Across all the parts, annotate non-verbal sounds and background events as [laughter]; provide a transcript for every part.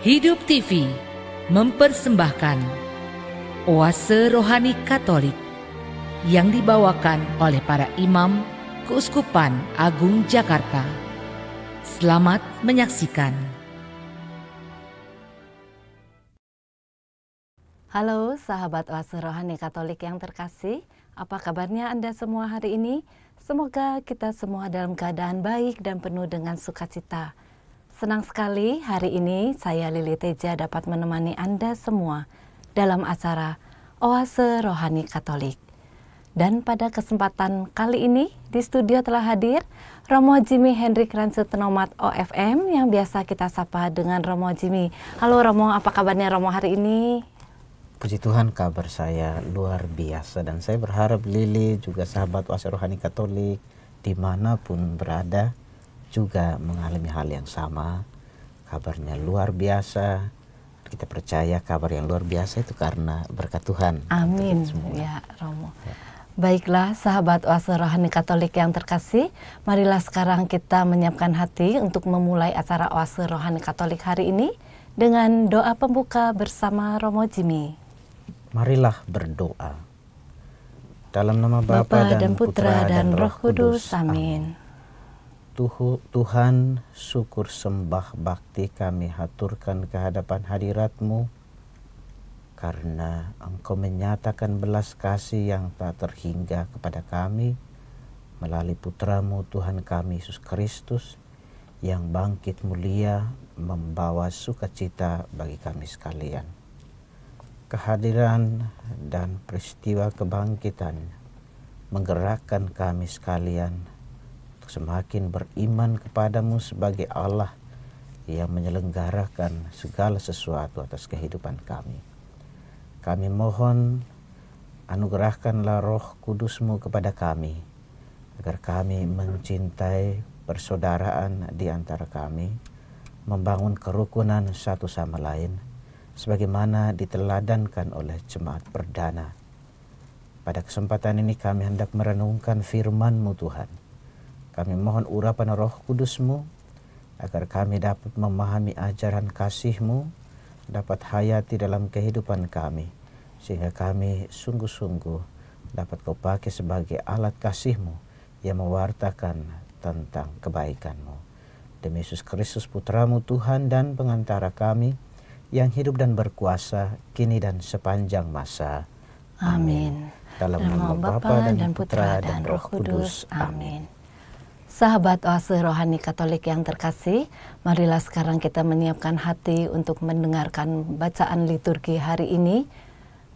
Hidup TV mempersembahkan Oase Rohani Katolik yang dibawakan oleh para imam Keuskupan Agung Jakarta. Selamat menyaksikan. Halo sahabat Oase Rohani Katolik yang terkasih, apa kabarnya Anda semua hari ini? Semoga kita semua dalam keadaan baik dan penuh dengan sukacita. Senang sekali hari ini saya Lili Teja dapat menemani Anda semua dalam acara Oase Rohani Katolik. Dan pada kesempatan kali ini di studio telah hadir Romo Jimmy Hendrik Ransutenomat OFM yang biasa kita sapa dengan Romo Jimmy. Halo Romo, apa kabarnya Romo hari ini? Puji Tuhan kabar saya luar biasa dan saya berharap Lili juga sahabat Oase Rohani Katolik di mana pun berada juga mengalami hal yang sama. Kabarnya luar biasa. Kita percaya kabar yang luar biasa itu karena berkat Tuhan. Amin. Ya, Romo. Ya. Baiklah sahabat oase rohani Katolik yang terkasih, marilah sekarang kita menyiapkan hati untuk memulai acara oase rohani Katolik hari ini dengan doa pembuka bersama Romo Jimmy. Marilah berdoa. Dalam nama Bapa dan, dan Putra dan, dan Roh Kudus. Amin. Tuhan, syukur sembah bakti kami haturkan kehadapan hadiratmu karena Engkau menyatakan belas kasih yang tak terhingga kepada kami melalui putramu Tuhan kami Yesus Kristus yang bangkit mulia membawa sukacita bagi kami sekalian. Kehadiran dan peristiwa kebangkitan menggerakkan kami sekalian semakin beriman kepadamu sebagai Allah yang menyelenggarakan segala sesuatu atas kehidupan kami. Kami mohon anugerahkanlah roh kudusmu kepada kami, agar kami mencintai persaudaraan di antara kami, membangun kerukunan satu sama lain, sebagaimana diteladankan oleh jemaat perdana. Pada kesempatan ini kami hendak merenungkan firman-Mu Tuhan kami mohon urapan roh kudusmu agar kami dapat memahami ajaran kasihmu, dapat hayati dalam kehidupan kami, sehingga kami sungguh-sungguh dapat kau pakai sebagai alat kasihmu yang mewartakan tentang kebaikanmu. Demi Yesus Kristus putramu Tuhan dan pengantara kami, yang hidup dan berkuasa kini dan sepanjang masa. Amin. Dalam nama Bapa dan, dan Putra dan Roh Kudus. Amin. Sahabat oase rohani Katolik yang terkasih, marilah sekarang kita menyiapkan hati untuk mendengarkan bacaan liturgi hari ini.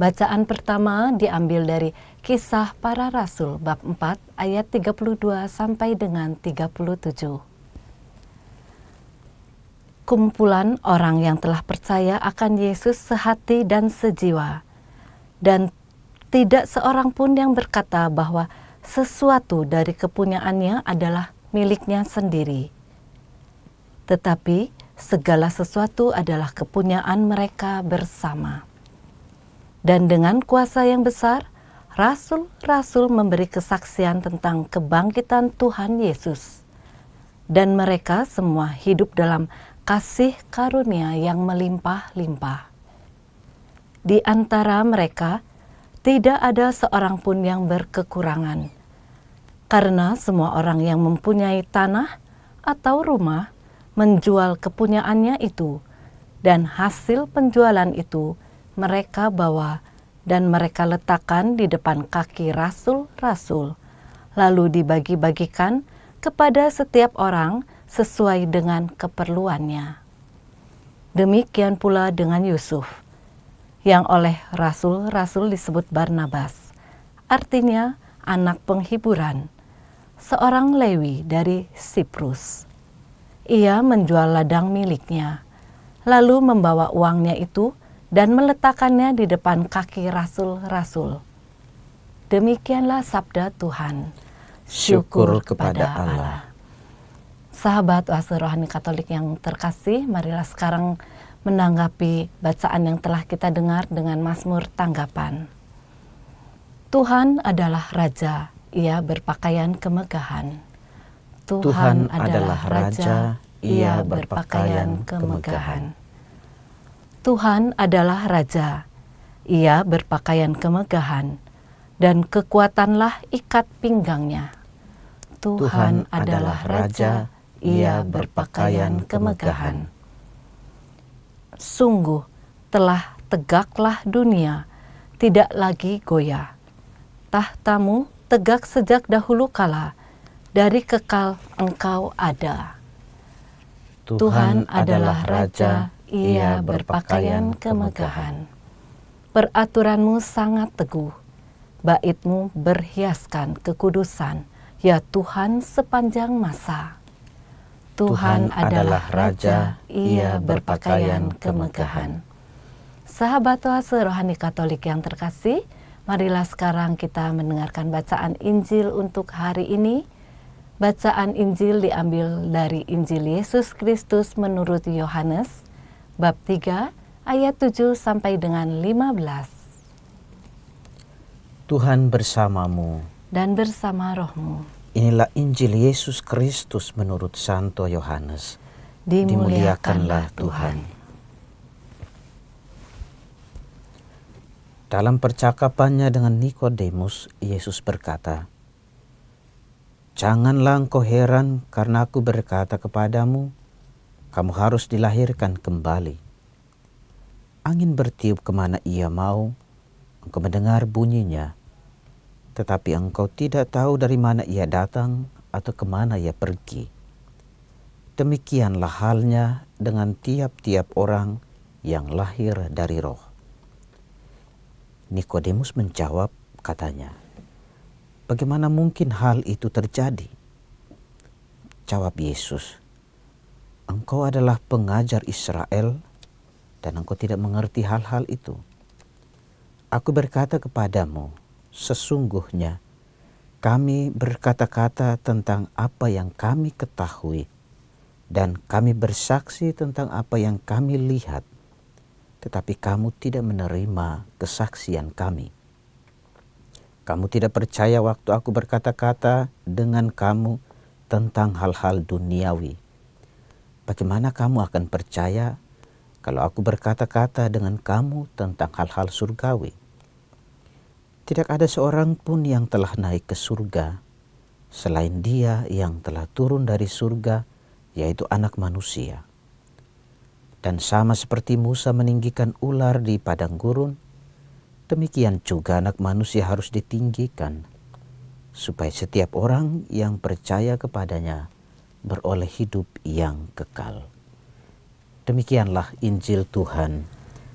Bacaan pertama diambil dari Kisah Para Rasul bab 4 ayat 32 sampai dengan 37. Kumpulan orang yang telah percaya akan Yesus sehati dan sejiwa. Dan tidak seorang pun yang berkata bahwa sesuatu dari kepunyaannya adalah miliknya sendiri. Tetapi segala sesuatu adalah kepunyaan mereka bersama. Dan dengan kuasa yang besar, rasul-rasul memberi kesaksian tentang kebangkitan Tuhan Yesus. Dan mereka semua hidup dalam kasih karunia yang melimpah-limpah. Di antara mereka, tidak ada seorang pun yang berkekurangan karena semua orang yang mempunyai tanah atau rumah menjual kepunyaannya itu, dan hasil penjualan itu mereka bawa dan mereka letakkan di depan kaki rasul-rasul, lalu dibagi-bagikan kepada setiap orang sesuai dengan keperluannya. Demikian pula dengan Yusuf, yang oleh rasul-rasul disebut Barnabas, artinya anak penghiburan seorang Lewi dari Siprus. Ia menjual ladang miliknya, lalu membawa uangnya itu dan meletakkannya di depan kaki rasul-rasul. Demikianlah sabda Tuhan. Syukur kepada Allah. Sahabat Wase Rohani Katolik yang terkasih, marilah sekarang menanggapi bacaan yang telah kita dengar dengan Mazmur tanggapan. Tuhan adalah Raja, ia berpakaian kemegahan. Tuhan, Tuhan adalah Raja, ia berpakaian kemegahan. Tuhan adalah Raja. Ia berpakaian kemegahan, dan kekuatanlah ikat pinggangnya. Tuhan, adalah Raja, ia berpakaian kemegahan. Sungguh telah tegaklah dunia, tidak lagi goyah. Tahtamu tegak sejak dahulu kala, dari kekal engkau ada. Tuhan adalah Raja, ia berpakaian kemegahan. Peraturanmu sangat teguh, baitmu berhiaskan kekudusan, ya Tuhan sepanjang masa. Tuhan adalah Raja, ia berpakaian kemegahan. Sahabat oase rohani Katolik yang terkasih, marilah sekarang kita mendengarkan bacaan Injil untuk hari ini. Bacaan Injil diambil dari Injil Yesus Kristus menurut Yohanes bab 3 ayat 7 sampai dengan 15. Tuhan bersamamu Dan bersama rohmu, Inilah Injil Yesus Kristus menurut Santo Yohanes. dimuliakanlah Tuhan. Dalam percakapannya dengan Nikodemus, Yesus berkata, Janganlah engkau heran karena aku berkata kepadamu, kamu harus dilahirkan kembali. Angin bertiup ke mana ia mau, engkau mendengar bunyinya, tetapi engkau tidak tahu dari mana ia datang atau ke mana ia pergi. Demikianlah halnya dengan tiap-tiap orang yang lahir dari roh. Nikodemus menjawab, katanya, "Bagaimana mungkin hal itu terjadi?" Jawab Yesus, "Engkau adalah pengajar Israel, dan engkau tidak mengerti hal-hal itu. Aku berkata kepadamu, sesungguhnya kami berkata-kata tentang apa yang kami ketahui, dan kami bersaksi tentang apa yang kami lihat, tetapi kamu tidak menerima kesaksian kami. Kamu tidak percaya waktu aku berkata-kata dengan kamu tentang hal-hal duniawi. Bagaimana kamu akan percaya kalau aku berkata-kata dengan kamu tentang hal-hal surgawi? Tidak ada seorang pun yang telah naik ke surga selain Dia yang telah turun dari surga, yaitu Anak Manusia. Dan sama seperti Musa meninggikan ular di padang gurun, demikian juga Anak Manusia harus ditinggikan, supaya setiap orang yang percaya kepadanya beroleh hidup yang kekal. Demikianlah Injil Tuhan.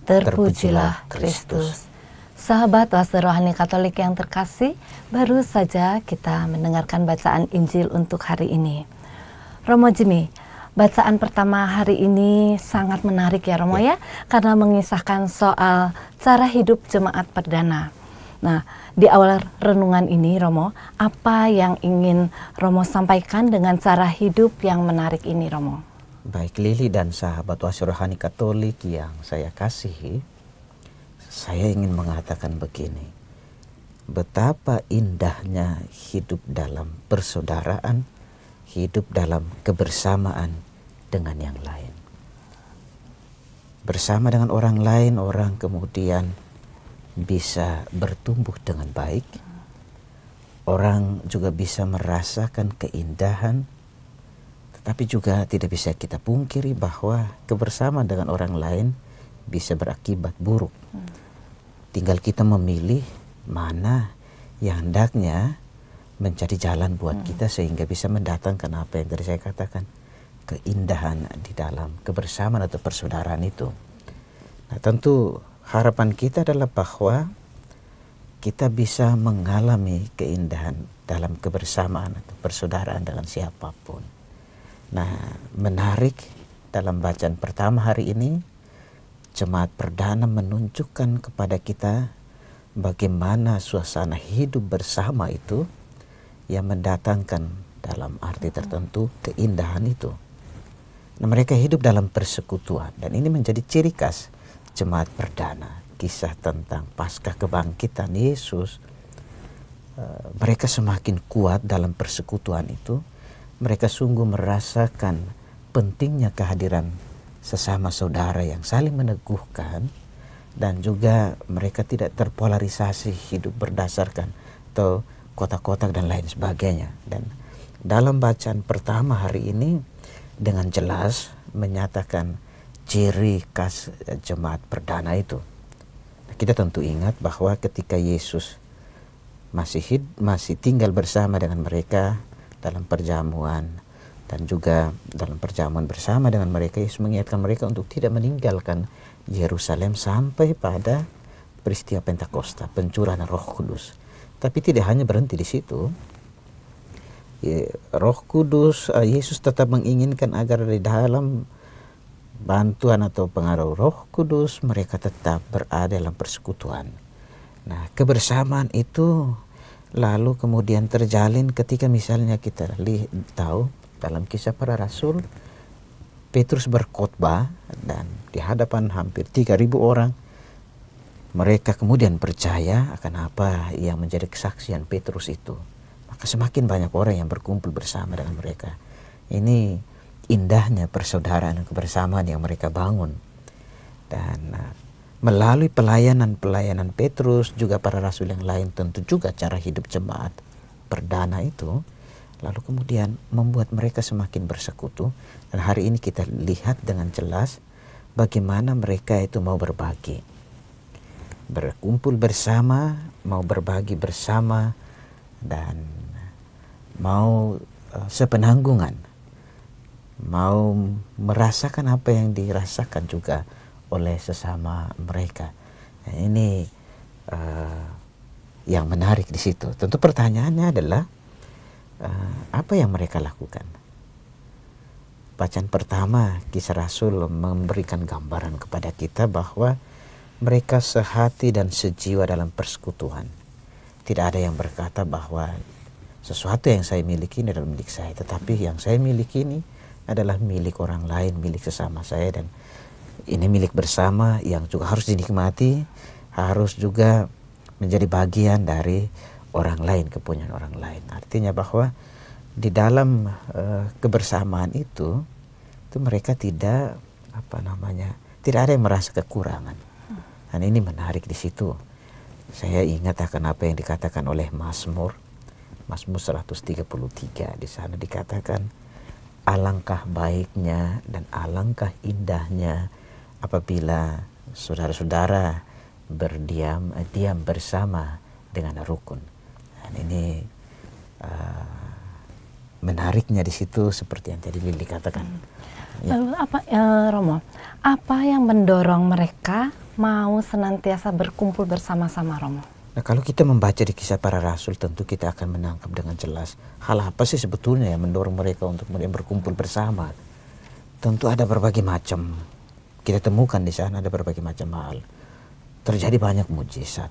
Terpujilah Kristus. Sahabat Wase Rohani Katolik yang terkasih, baru saja kita mendengarkan bacaan Injil untuk hari ini. Romo Jimmy, bacaan pertama hari ini sangat menarik ya Romo ya, karena mengisahkan soal cara hidup jemaat perdana. Nah, di awal renungan ini Romo, apa yang ingin Romo sampaikan dengan cara hidup yang menarik ini Romo? Baik Lili dan sahabat Wase Rohani Katolik yang saya kasihi, saya ingin mengatakan begini. Betapa indahnya hidup dalam persaudaraan, hidup dalam kebersamaan dengan yang lain. Bersama dengan orang lain, orang kemudian bisa bertumbuh dengan baik. Orang juga bisa merasakan keindahan, tetapi juga tidak bisa kita pungkiri bahwa kebersamaan dengan orang lain bisa berakibat buruk. Tinggal kita memilih mana yang hendaknya menjadi jalan buat kita sehingga bisa mendatangkan apa yang tadi saya katakan keindahan di dalam kebersamaan atau persaudaraan itu. Nah, tentu harapan kita adalah bahwa kita bisa mengalami keindahan dalam kebersamaan atau persaudaraan dengan siapa pun. Nah, menarik dalam bacaan pertama hari ini jemaat perdana menunjukkan kepada kita bagaimana suasana hidup bersama itu yang mendatangkan dalam arti tertentu keindahan itu. Nah, mereka hidup dalam persekutuan dan ini menjadi ciri khas jemaat perdana. Kisah tentang pasca kebangkitan Yesus, uh, mereka semakin kuat dalam persekutuan itu. Mereka sungguh merasakan pentingnya kehadiran sesama saudara yang saling meneguhkan dan juga mereka tidak terpolarisasi hidup berdasarkan atau kotak-kotak dan lain sebagainya dan dalam bacaan pertama hari ini dengan jelas menyatakan ciri khas jemaat perdana itu kita tentu ingat bahwa ketika Yesus masih hid, masih tinggal bersama dengan mereka dalam perjamuan dan juga dalam perjamuan bersama dengan mereka Yesus mengingatkan mereka untuk tidak meninggalkan Yerusalem sampai pada peristiwa Pentakosta, pencurahan Roh Kudus. Tapi tidak hanya berhenti di situ. Roh Kudus, eh, Yesus tetap menginginkan agar di dalam bantuan atau pengaruh Roh Kudus mereka tetap berada dalam persekutuan. Nah, kebersamaan itu lalu kemudian terjalin ketika misalnya kita tahu dalam kisah para rasul Petrus berkhotbah dan di hadapan hampir 3000 orang mereka kemudian percaya akan apa yang menjadi kesaksian Petrus itu maka semakin banyak orang yang berkumpul bersama dengan mereka. Ini indahnya persaudaraan dan kebersamaan yang mereka bangun. Dan uh, melalui pelayanan-pelayanan Petrus juga para rasul yang lain tentu juga cara hidup jemaat perdana itu lalu kemudian membuat mereka semakin bersekutu. Dan hari ini kita lihat dengan jelas bagaimana mereka itu mau berbagi. Berkumpul bersama mau berbagi bersama dan mau uh, sepenanggungan mau merasakan apa yang dirasakan juga oleh sesama mereka nah, ini uh, yang menarik di situ tentu pertanyaannya adalah uh, apa yang mereka lakukan? Bacaan pertama kisah Rasul memberikan gambaran kepada kita bahwa mereka sehati dan sejiwa dalam persekutuan. Tidak ada yang berkata bahwa sesuatu yang saya miliki ini adalah milik saya, tetapi yang saya miliki ini adalah milik orang lain, milik sesama saya dan ini milik bersama yang juga harus dinikmati, harus juga menjadi bagian dari orang lain, kepunyaan orang lain. Artinya bahwa di dalam uh, kebersamaan itu itu mereka tidak apa namanya tidak ada yang merasa kekurangan. Dan ini menarik di situ. Saya ingat akan apa yang dikatakan oleh Mazmur Mazmur 133 di sana dikatakan alangkah baiknya dan alangkah indahnya apabila saudara-saudara berdiam diam bersama dengan rukun dan ini uh, menariknya di situ seperti yang tadi Lili katakan. Hmm. Ya. Lalu apa ya, Romo? Apa yang mendorong mereka mau senantiasa berkumpul bersama-sama Romo? Nah, kalau kita membaca di kisah para rasul tentu kita akan menangkap dengan jelas hal apa sih sebetulnya yang mendorong mereka untuk berkumpul bersama. Tentu ada berbagai macam. Kita temukan di sana ada berbagai macam hal. Terjadi banyak mujizat.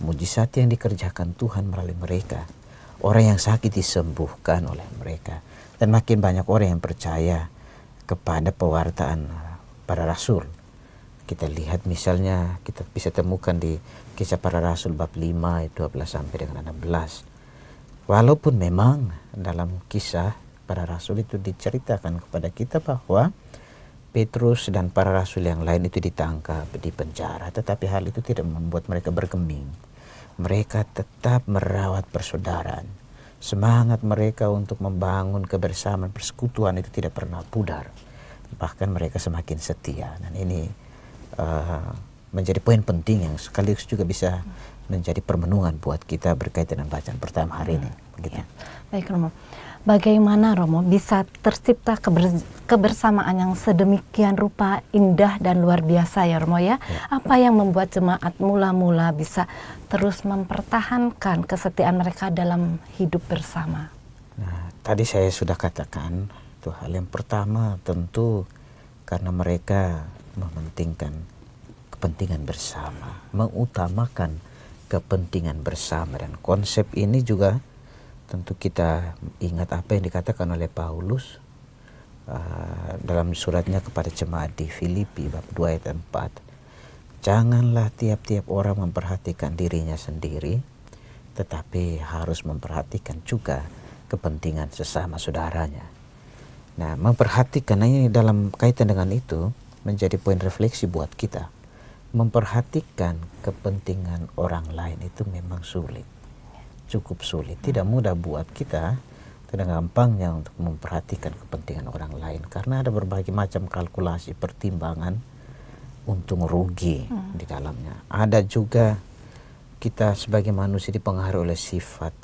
Mujizat yang dikerjakan Tuhan melalui mereka. Orang yang sakit disembuhkan oleh mereka. Dan makin banyak orang yang percaya kepada pewartaan para rasul. Kita lihat misalnya kita bisa temukan di kisah para rasul bab 5 ayat 12 sampai dengan 16. Walaupun memang dalam kisah para rasul itu diceritakan kepada kita bahwa Petrus dan para rasul yang lain itu ditangkap di penjara, tetapi hal itu tidak membuat mereka bergeming. Mereka tetap merawat persaudaraan. Semangat mereka untuk membangun kebersamaan persekutuan itu tidak pernah pudar. Bahkan mereka semakin setia. Dan ini uh, menjadi poin penting yang sekaligus juga bisa menjadi permenungan buat kita berkaitan dengan bacaan pertama hari ini. Begitu. Ya. Baik Romo bagaimana Romo bisa tercipta kebersamaan yang sedemikian rupa indah dan luar biasa ya Romo ya? ya. Apa yang membuat jemaat mula-mula bisa terus mempertahankan kesetiaan mereka dalam hidup bersama? Nah, tadi saya sudah katakan itu hal yang pertama tentu karena mereka mementingkan kepentingan bersama, mengutamakan kepentingan bersama dan konsep ini juga tentu kita ingat apa yang dikatakan oleh Paulus uh, dalam suratnya kepada jemaat di Filipi bab 2 ayat 4. Janganlah tiap-tiap orang memperhatikan dirinya sendiri, tetapi harus memperhatikan juga kepentingan sesama saudaranya. Nah, memperhatikan ini dalam kaitan dengan itu menjadi poin refleksi buat kita. Memperhatikan kepentingan orang lain itu memang sulit. Cukup sulit. Tidak mudah buat kita tidak gampangnya untuk memperhatikan kepentingan orang lain karena ada berbagai macam kalkulasi pertimbangan untung rugi hmm. di dalamnya. Ada juga kita sebagai manusia dipengaruhi oleh sifat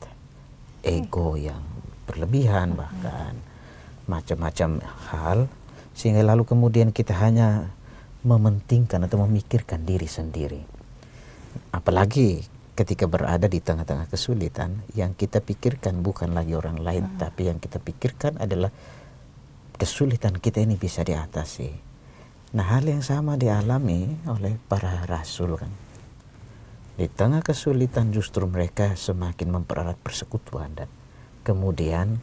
ego yang berlebihan bahkan macam-macam hal sehingga lalu kemudian kita hanya mementingkan atau memikirkan diri sendiri. Apalagi ketika berada di tengah-tengah kesulitan yang kita pikirkan bukan lagi orang lain hmm. tapi yang kita pikirkan adalah kesulitan kita ini bisa diatasi. Nah, hal yang sama dialami oleh para rasul kan. Di tengah kesulitan justru mereka semakin mempererat persekutuan dan kemudian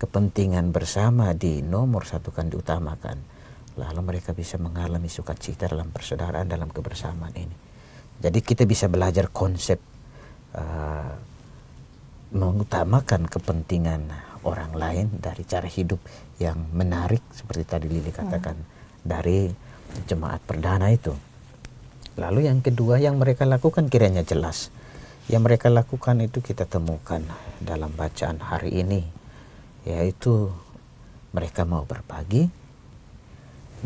kepentingan bersama di nomor satu kan diutamakan. Lalu mereka bisa mengalami sukacita dalam persaudaraan dalam kebersamaan ini. Jadi kita bisa belajar konsep uh, mengutamakan kepentingan orang lain dari cara hidup yang menarik seperti tadi Lili katakan hmm. dari jemaat perdana itu. Lalu yang kedua yang mereka lakukan kiranya jelas. Yang mereka lakukan itu kita temukan dalam bacaan hari ini yaitu mereka mau berbagi,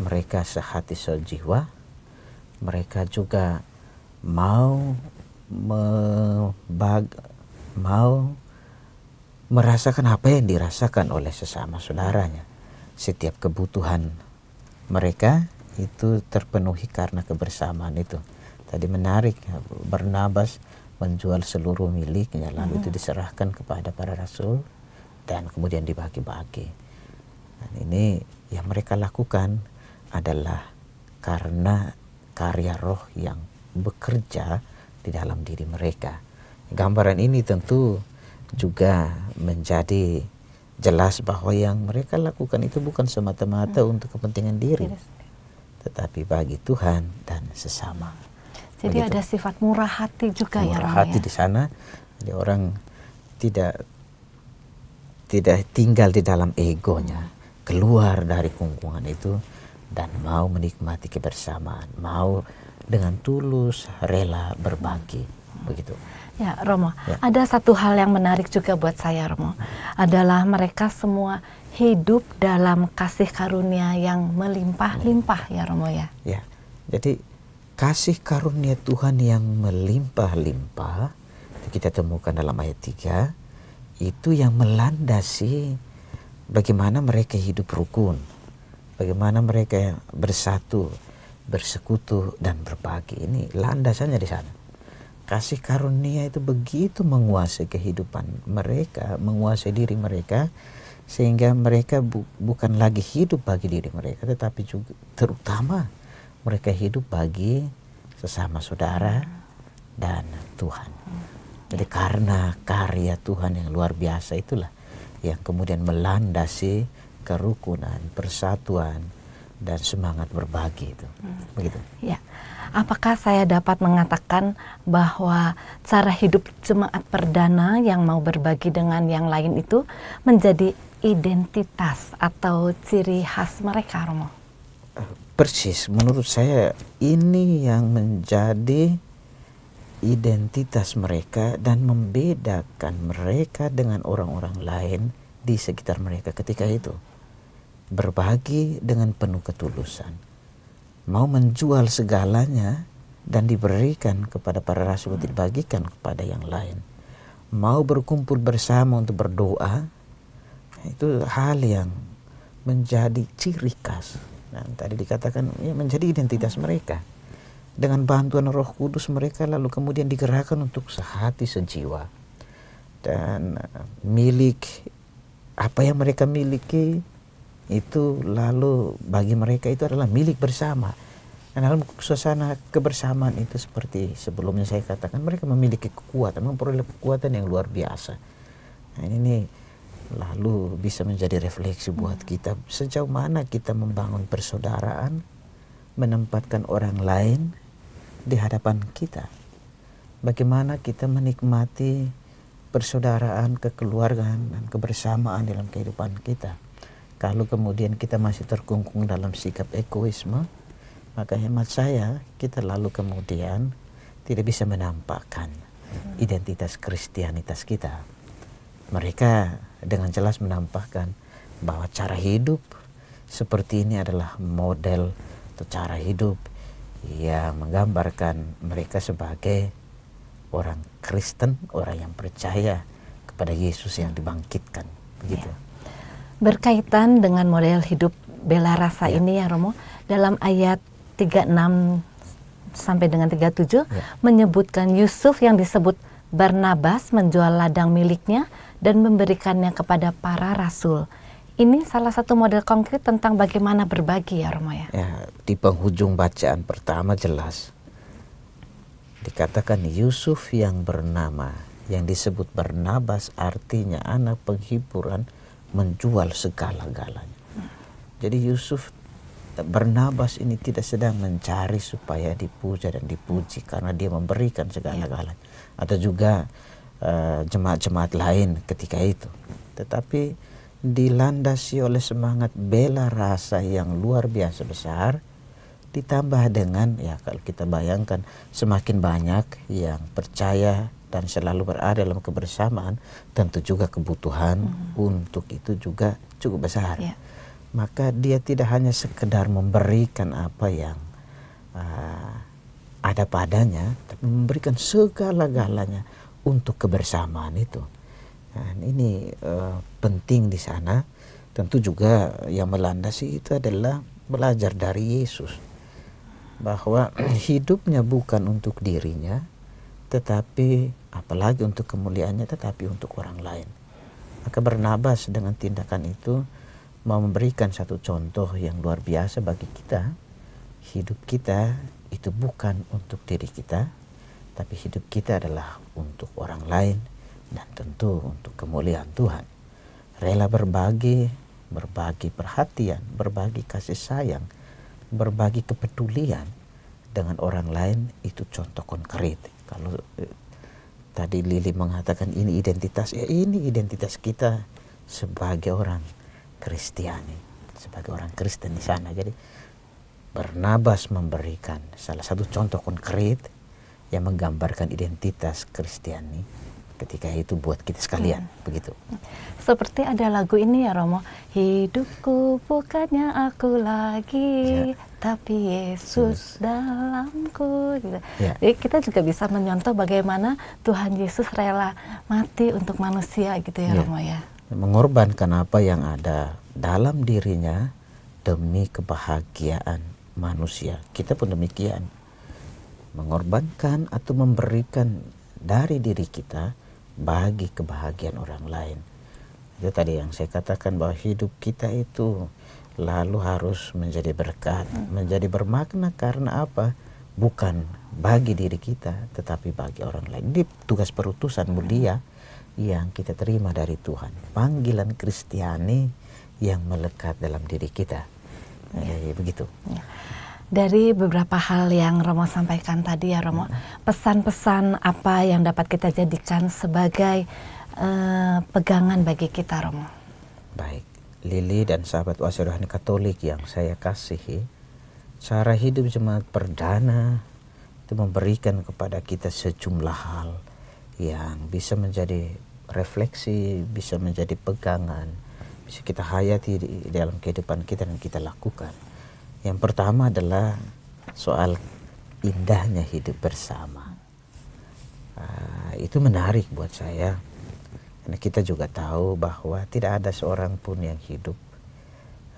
mereka sehati sejiwa, mereka juga mau membag, mau merasakan apa yang dirasakan oleh sesama saudaranya. Setiap kebutuhan mereka itu terpenuhi karena kebersamaan itu. Tadi menarik ya, Barnabas menjual seluruh miliknya lalu itu diserahkan kepada para rasul dan kemudian dibagi-bagi. Dan ini yang mereka lakukan adalah karena karya roh yang bekerja di dalam diri mereka. Gambaran ini tentu juga menjadi jelas bahwa yang mereka lakukan itu bukan semata-mata hmm. untuk kepentingan diri, tetapi bagi Tuhan dan sesama. Jadi Begitu. ada sifat murah hati juga murah ya, Murah hati ya? di sana, jadi orang tidak tidak tinggal di dalam egonya, keluar dari kungkungan itu dan mau menikmati kebersamaan, mau dengan tulus rela berbagi, begitu. Ya, Romo, ya. ada satu hal yang menarik juga buat saya, Romo, adalah mereka semua hidup dalam kasih karunia yang melimpah-limpah, ya, Romo ya. Ya, jadi kasih karunia Tuhan yang melimpah-limpah kita temukan dalam ayat 3 itu yang melandasi bagaimana mereka hidup rukun, bagaimana mereka bersatu, bersekutu dan berbagi. Ini landasannya di sana. Kasih karunia itu begitu menguasai kehidupan mereka, menguasai diri mereka sehingga mereka bu bukan lagi hidup bagi diri mereka tetapi juga terutama mereka hidup bagi sesama saudara dan Tuhan. Jadi karena karya Tuhan yang luar biasa itulah yang kemudian melandasi kerukunan, persatuan dan semangat berbagi itu. Hmm. Begitu. Ya. Apakah saya dapat mengatakan bahwa cara hidup jemaat perdana yang mau berbagi dengan yang lain itu menjadi identitas atau ciri khas mereka, Romo? Persis, menurut saya ini yang menjadi identitas mereka dan membedakan mereka dengan orang-orang lain di sekitar mereka ketika itu. Berbagi dengan penuh ketulusan. Mau menjual segalanya dan diberikan kepada para rasul dibagikan kepada yang lain. Mau berkumpul bersama untuk berdoa. Itu hal yang menjadi ciri khas. Dan tadi dikatakan ya menjadi identitas mereka dengan bantuan Roh Kudus mereka lalu kemudian digerakkan untuk sehati sejiwa dan uh, milik apa yang mereka miliki itu lalu bagi mereka itu adalah milik bersama. Dan dalam suasana kebersamaan itu seperti sebelumnya saya katakan mereka memiliki kekuatan memperoleh kekuatan yang luar biasa. Nah, ini lalu bisa menjadi refleksi buat hmm. kita. Sejauh mana kita membangun persaudaraan menempatkan orang lain di hadapan kita. Bagaimana kita menikmati persaudaraan, kekeluargaan, dan kebersamaan dalam kehidupan kita. Kalau kemudian kita masih terkungkung dalam sikap egoisme, maka hemat saya kita lalu kemudian tidak bisa menampakkan identitas kristianitas kita. Mereka dengan jelas menampakkan bahwa cara hidup seperti ini adalah model atau cara hidup yang menggambarkan mereka sebagai orang Kristen, orang yang percaya kepada Yesus yang dibangkitkan. Begitu. Ya. Berkaitan dengan model hidup bela rasa ya. ini ya Romo, dalam ayat 36 sampai dengan 37 ya. menyebutkan Yusuf yang disebut Barnabas menjual ladang miliknya dan memberikannya kepada para rasul. Ini salah satu model konkret tentang bagaimana berbagi ya Romo ya. ya di penghujung bacaan pertama jelas dikatakan Yusuf yang bernama yang disebut Barnabas artinya anak penghiburan menjual segala-galanya. Jadi Yusuf Barnabas ini tidak sedang mencari supaya dipuja dan dipuji karena dia memberikan segala-galanya atau juga uh, jemaat-jemaat lain ketika itu. Tetapi dilandasi oleh semangat bela rasa yang luar biasa besar ditambah dengan ya kalau kita bayangkan semakin banyak yang percaya dan selalu berada dalam kebersamaan tentu juga kebutuhan hmm. untuk itu juga cukup besar. Yeah maka dia tidak hanya sekedar memberikan apa yang uh, ada padanya, tapi memberikan segala-galanya untuk kebersamaan itu. Dan ini uh, penting di sana. Tentu juga yang melandasi itu adalah belajar dari Yesus bahwa [clears throat] hidupnya bukan untuk dirinya, tetapi apalagi untuk kemuliaannya, tetapi untuk orang lain. Maka Bernabas dengan tindakan itu mau memberikan satu contoh yang luar biasa bagi kita. Hidup kita itu bukan untuk diri kita, tapi hidup kita adalah untuk orang lain dan tentu untuk kemuliaan Tuhan. Rela berbagi, berbagi perhatian, berbagi kasih sayang, berbagi kepedulian dengan orang lain itu contoh konkret. Kalau eh, tadi Lili mengatakan ini identitas, ya ini identitas kita sebagai orang Kristiani sebagai orang Kristen di sana. Jadi Barnabas memberikan salah satu contoh konkret yang menggambarkan identitas Kristiani ketika itu buat kita sekalian hmm. begitu. Seperti ada lagu ini ya Romo, hidupku bukannya aku lagi, ya. tapi Yesus ya. dalamku. Gitu. Ya. Jadi kita juga bisa menyontoh bagaimana Tuhan Yesus rela mati untuk manusia gitu ya, ya. Romo ya mengorbankan apa yang ada dalam dirinya demi kebahagiaan manusia. Kita pun demikian. Mengorbankan atau memberikan dari diri kita bagi kebahagiaan orang lain. Itu tadi yang saya katakan bahwa hidup kita itu lalu harus menjadi berkat, menjadi bermakna karena apa? Bukan bagi diri kita, tetapi bagi orang lain. Di tugas perutusan mulia yang kita terima dari Tuhan. Panggilan Kristiani yang melekat dalam diri kita. Ya. Ya, begitu. Ya. Dari beberapa hal yang Romo sampaikan tadi ya Romo, pesan-pesan apa yang dapat kita jadikan sebagai uh, pegangan bagi kita Romo? Baik, Lili dan sahabat wasirohani Katolik yang saya kasihi, cara hidup jemaat perdana itu memberikan kepada kita sejumlah hal yang bisa menjadi refleksi, bisa menjadi pegangan, bisa kita hayati di, dalam kehidupan kita dan kita lakukan. Yang pertama adalah soal indahnya hidup bersama. Uh, itu menarik buat saya. Karena kita juga tahu bahwa tidak ada seorang pun yang hidup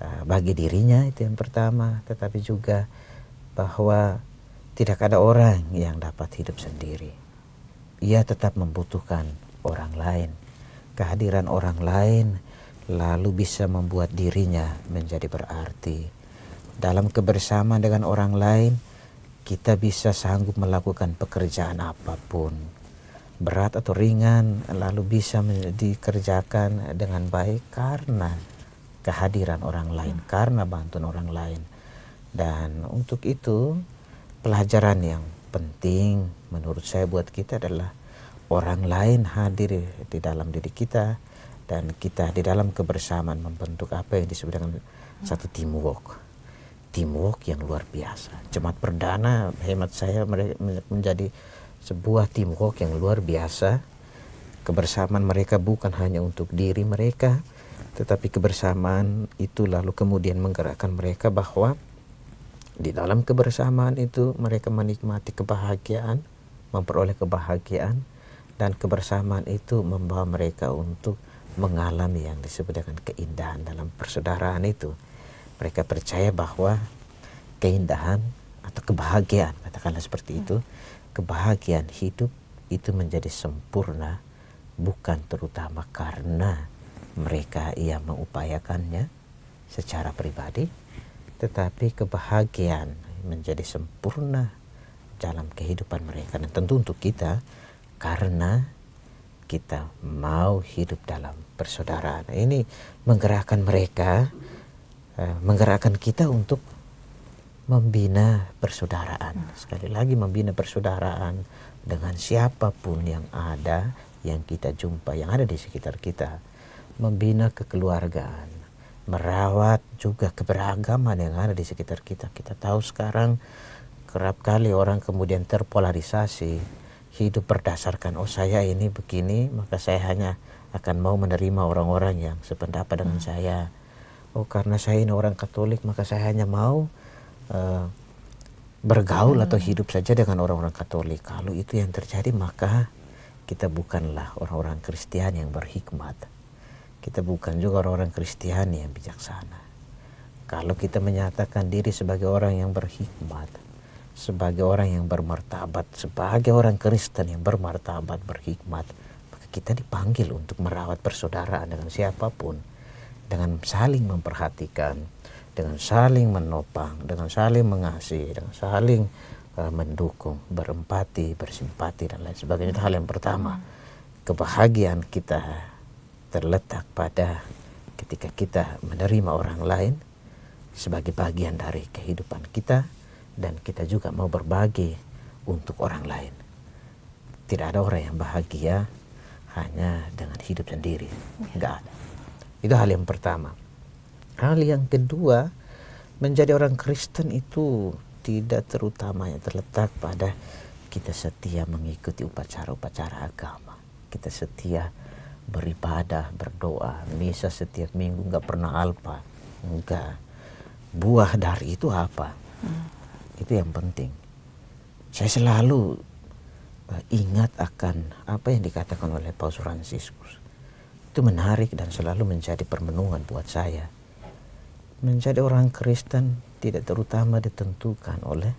uh, bagi dirinya itu yang pertama, tetapi juga bahwa tidak ada orang yang dapat hidup sendiri ia tetap membutuhkan orang lain. Kehadiran orang lain lalu bisa membuat dirinya menjadi berarti. Dalam kebersamaan dengan orang lain, kita bisa sanggup melakukan pekerjaan apa pun. Berat atau ringan lalu bisa dikerjakan dengan baik karena kehadiran orang lain, karena bantuan orang lain. Dan untuk itu, pelajaran yang penting menurut saya buat kita adalah orang lain hadir di dalam diri kita dan kita di dalam kebersamaan membentuk apa yang disebut dengan satu teamwork teamwork yang luar biasa jemaat perdana hemat saya menjadi sebuah teamwork yang luar biasa kebersamaan mereka bukan hanya untuk diri mereka tetapi kebersamaan itu lalu kemudian menggerakkan mereka bahwa di dalam kebersamaan itu mereka menikmati kebahagiaan memperoleh kebahagiaan dan kebersamaan itu membawa mereka untuk mengalami yang disebut dengan keindahan dalam persaudaraan itu. Mereka percaya bahwa keindahan atau kebahagiaan, katakanlah seperti itu, kebahagiaan hidup itu menjadi sempurna bukan terutama karena mereka ia mengupayakannya secara pribadi, tetapi kebahagiaan menjadi sempurna dalam kehidupan mereka dan tentu untuk kita karena kita mau hidup dalam persaudaraan. Ini menggerakkan mereka, menggerakkan kita untuk membina persaudaraan. Sekali lagi membina persaudaraan dengan siapa pun yang ada, yang kita jumpa, yang ada di sekitar kita. Membina kekeluargaan, merawat juga keberagaman yang ada di sekitar kita. Kita tahu sekarang kerap kali orang kemudian terpolarisasi hidup berdasarkan oh saya ini begini maka saya hanya akan mau menerima orang-orang yang sependapat dengan hmm. saya oh karena saya ini orang Katolik maka saya hanya mau uh, bergaul hmm. atau hidup saja dengan orang-orang Katolik. Kalau itu yang terjadi maka kita bukanlah orang-orang Kristen yang berhikmat. Kita bukan juga orang-orang Kristen yang bijaksana. Kalau kita menyatakan diri sebagai orang yang berhikmat sebagai orang yang bermartabat, sebagai orang Kristen yang bermartabat, berhikmat, maka kita dipanggil untuk merawat persaudaraan dengan siapa pun, dengan saling memperhatikan, dengan saling menopang, dengan saling mengasihi, dengan saling uh, mendukung, berempati, bersimpati dan lain sebagainya. Itu hal yang pertama. Kebahagiaan kita terletak pada ketika kita menerima orang lain sebagai bagian dari kehidupan kita dan kita juga mau berbagi untuk orang lain. Tidak ada orang yang bahagia hanya dengan hidup sendiri. Enggak ada. Itu hal yang pertama. Hal yang kedua, menjadi orang Kristen itu tidak terutamanya terletak pada kita setia mengikuti upacara-upacara agama. Kita setia beribadah, berdoa, misa setiap minggu, nggak pernah alpa. Enggak. Buah dari itu apa? Hmm. Itu yang penting. Saya selalu uh, ingat akan apa yang dikatakan oleh Paus Fransiskus. Itu menarik dan selalu menjadi permenungan buat saya. Menjadi orang Kristen tidak terutama ditentukan oleh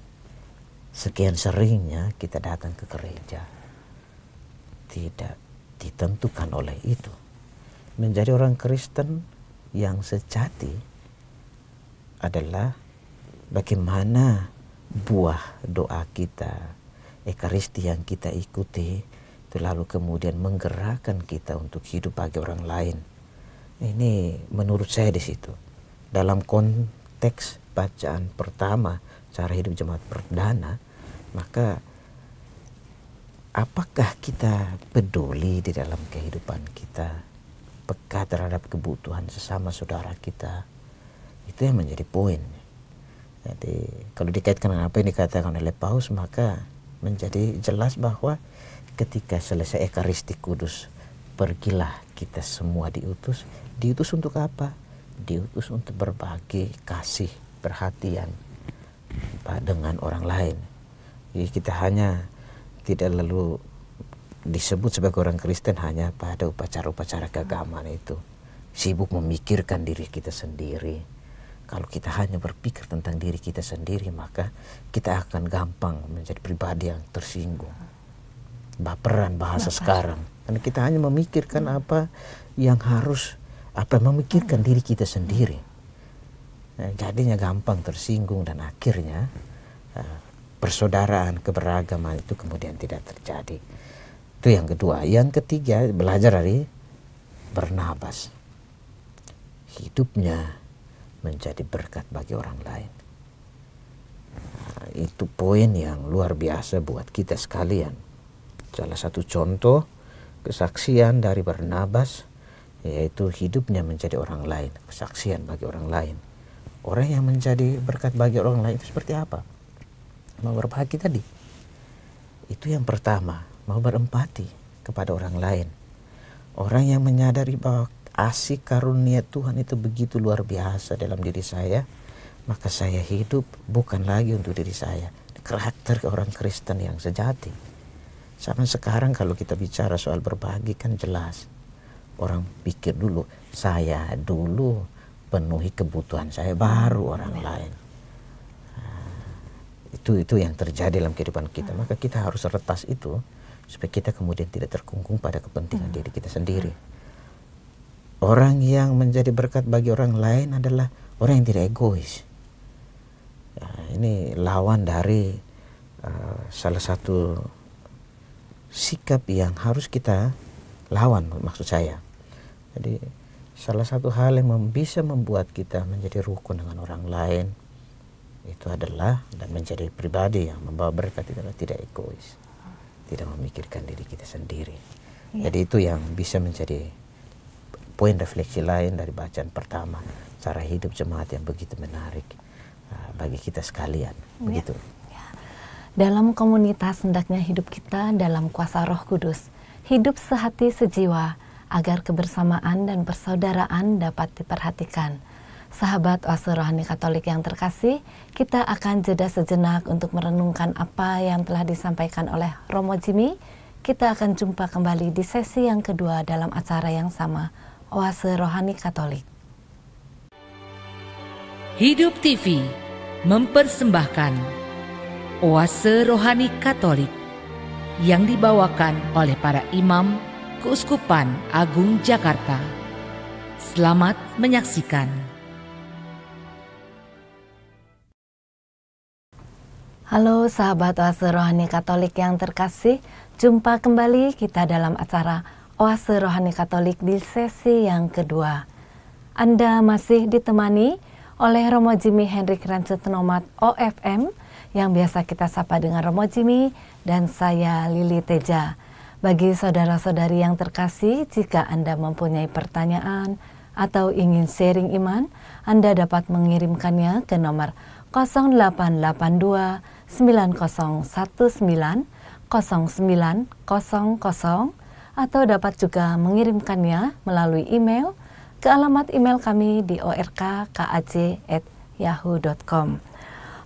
sekian seringnya kita datang ke gereja. Tidak ditentukan oleh itu. Menjadi orang Kristen yang sejati adalah bagaimana buah doa kita, ekaristi yang kita ikuti, lalu kemudian menggerakkan kita untuk hidup bagi orang lain. Ini menurut saya di situ. Dalam konteks bacaan pertama cara hidup jemaat perdana, maka apakah kita peduli di dalam kehidupan kita, peka terhadap kebutuhan sesama saudara kita, itu yang menjadi poin. Jadi kalau dikaitkan dengan apa yang dikatakan oleh Paus maka menjadi jelas bahwa ketika selesai Ekaristi Kudus pergilah kita semua diutus. Diutus untuk apa? Diutus untuk berbagi kasih, perhatian dengan orang lain. Jadi kita hanya tidak lalu disebut sebagai orang Kristen hanya pada upacara-upacara keagamaan itu. Sibuk memikirkan diri kita sendiri kalau kita hanya berpikir tentang diri kita sendiri, maka kita akan gampang menjadi pribadi yang tersinggung. Baperan bahasa Bapak. sekarang. Karena kita hanya memikirkan hmm. apa yang harus, apa memikirkan diri kita sendiri. Nah, jadinya gampang tersinggung dan akhirnya uh, persaudaraan, keberagaman itu kemudian tidak terjadi. Itu yang kedua. Yang ketiga, belajar dari Bernabas. Hidupnya menjadi berkat bagi orang lain. Nah, itu poin yang luar biasa buat kita sekalian. Salah satu contoh kesaksian dari Barnabas yaitu hidupnya menjadi orang lain, kesaksian bagi orang lain. Orang yang menjadi berkat bagi orang lain itu seperti apa? Mau berbagi tadi. Itu yang pertama, mau berempati kepada orang lain. Orang yang menyadari bahwa asik karunia Tuhan itu begitu luar biasa dalam diri saya, maka saya hidup bukan lagi untuk diri saya. Karakter orang Kristen yang sejati. Sama sekarang kalau kita bicara soal berbagi kan jelas. Orang pikir dulu saya dulu penuhi kebutuhan saya baru orang lain. Nah, itu itu yang terjadi dalam kehidupan kita. Maka kita harus retas itu supaya kita kemudian tidak terkungkung pada kepentingan diri kita sendiri. Orang yang menjadi berkat bagi orang lain adalah orang yang tidak egois. Nah, ini lawan dari uh, salah satu sikap yang harus kita lawan maksud saya jadi salah satu hal yang bisa membuat kita menjadi rukun dengan orang lain itu adalah dan menjadi pribadi yang membawa berkat itu adalah tidak egois, tidak memikirkan diri kita sendiri. Ya. Jadi itu yang bisa menjadi poin refleksi lain dari bacaan pertama cara hidup jemaat yang begitu menarik uh, bagi kita sekalian. Ya. Begitu. Dalam komunitas hendaknya hidup kita dalam kuasa Roh Kudus, hidup sehati sejiwa agar kebersamaan dan persaudaraan dapat diperhatikan. Sahabat Oase Rohani Katolik yang terkasih, kita akan jeda sejenak untuk merenungkan apa yang telah disampaikan oleh Romo Jimmy. Kita akan jumpa kembali di sesi yang kedua dalam acara yang sama, Oase Rohani Katolik. Hidup TV mempersembahkan Oase Rohani Katolik yang dibawakan oleh para imam Keuskupan Agung Jakarta. Selamat menyaksikan. Halo sahabat Oase Rohani Katolik yang terkasih, jumpa kembali kita dalam acara Oase Rohani Katolik di sesi yang kedua. Anda masih ditemani oleh Romo Jimmy Henry Rancetenomat OFM yang biasa kita sapa dengan Romo Jimmy dan saya Lili Teja. Bagi saudara-saudari yang terkasih, jika Anda mempunyai pertanyaan atau ingin sharing iman, Anda dapat mengirimkannya ke nomor 0882 9019 0900 atau dapat juga mengirimkannya melalui email ke alamat email kami di orkkaj@yahoo.com.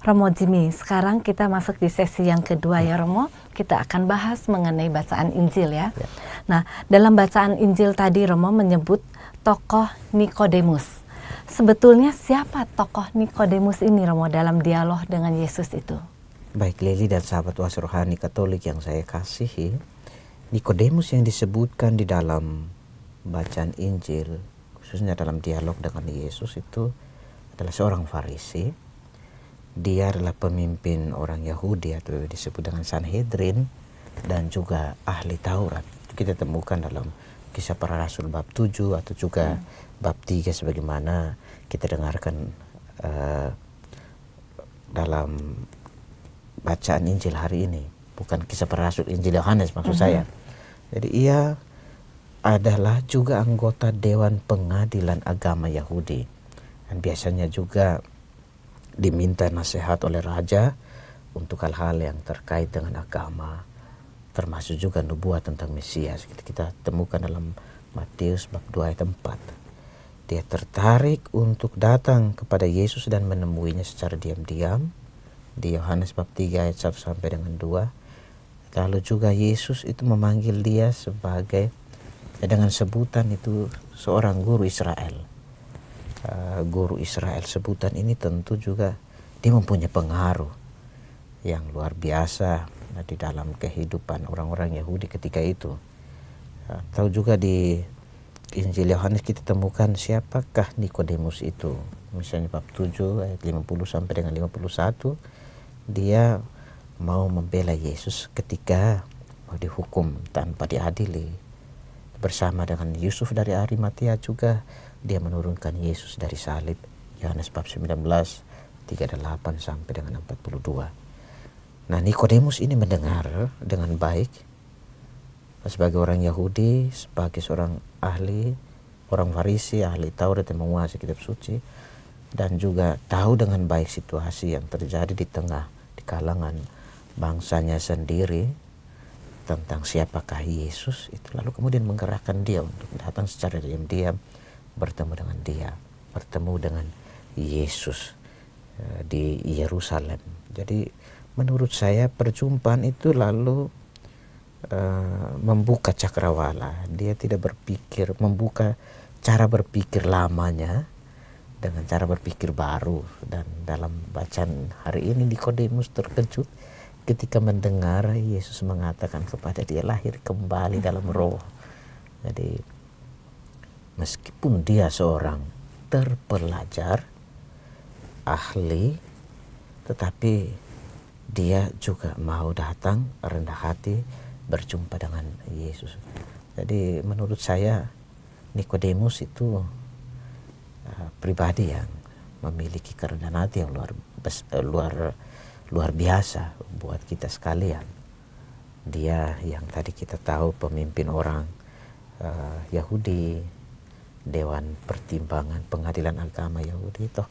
Romo Jimmy, sekarang kita masuk di sesi yang kedua ya Romo. Kita akan bahas mengenai bacaan Injil ya. ya. Nah, dalam bacaan Injil tadi Romo menyebut tokoh Nikodemus. Sebetulnya siapa tokoh Nikodemus ini Romo dalam dialog dengan Yesus itu? Baik Lili dan sahabat was rohani Katolik yang saya kasihi, Nikodemus yang disebutkan di dalam bacaan Injil, khususnya dalam dialog dengan Yesus itu adalah seorang Farisi dia adalah pemimpin orang Yahudi atau disebut dengan Sanhedrin dan juga ahli Taurat. Kita temukan dalam kisah para rasul bab 7 atau juga hmm. bab 3 sebagaimana kita dengarkan uh, dalam bacaan Injil hari ini. Bukan kisah para rasul Injil Yohanes maksud hmm. saya. Jadi ia adalah juga anggota Dewan Pengadilan Agama Yahudi. Dan biasanya juga diminta nasihat oleh raja untuk hal-hal yang terkait dengan agama termasuk juga nubuat tentang Mesias. Kita, kita temukan dalam Matius bab 2 ayat 4 dia tertarik untuk datang kepada Yesus dan menemuinya secara diam-diam. Di Yohanes bab 3 ayat 1 sampai dengan 2 lalu juga Yesus itu memanggil dia sebagai dengan sebutan itu seorang guru Israel uh, guru Israel sebutan ini tentu juga dia mempunyai pengaruh yang luar biasa di dalam kehidupan orang-orang Yahudi ketika itu. Uh, tahu juga di Injil Yohanes kita temukan siapakah Nikodemus itu. Misalnya bab 7 ayat 50 sampai dengan 51 dia mau membela Yesus ketika mau dihukum tanpa diadili bersama dengan Yusuf dari Arimatia juga dia menurunkan Yesus dari salib. Yohanes bab 19 38 sampai dengan 42 nah Nikodemus ini mendengar dengan baik. Sebagai orang Yahudi sebagai seorang ahli orang Farisi, ahli Taurat yang menguasai kitab suci dan juga tahu dengan baik situasi yang terjadi di tengah di kalangan bangsanya sendiri tentang siapakah Yesus itu lalu kemudian menggerakkan dia untuk datang secara diam-diam bertemu dengan dia bertemu dengan Yesus uh, di Yerusalem. Jadi menurut saya perjumpaan itu lalu uh, membuka cakrawala. Dia tidak berpikir membuka cara berpikir lamanya dengan cara berpikir baru. Dan dalam bacaan hari ini Nikodemus terkejut ketika mendengar Yesus mengatakan kepada dia lahir kembali dalam roh. Jadi meskipun dia seorang terpelajar, ahli, tetapi dia juga mau datang rendah hati berjumpa dengan Yesus. Jadi menurut saya Nikodemus itu Eh, pribadi yang memiliki kerendahan hati yang luar uh, luar luar biasa buat kita sekalian. Dia yang tadi kita tahu pemimpin orang uh, Yahudi, Dewan Pertimbangan Pengadilan Agama Yahudi itu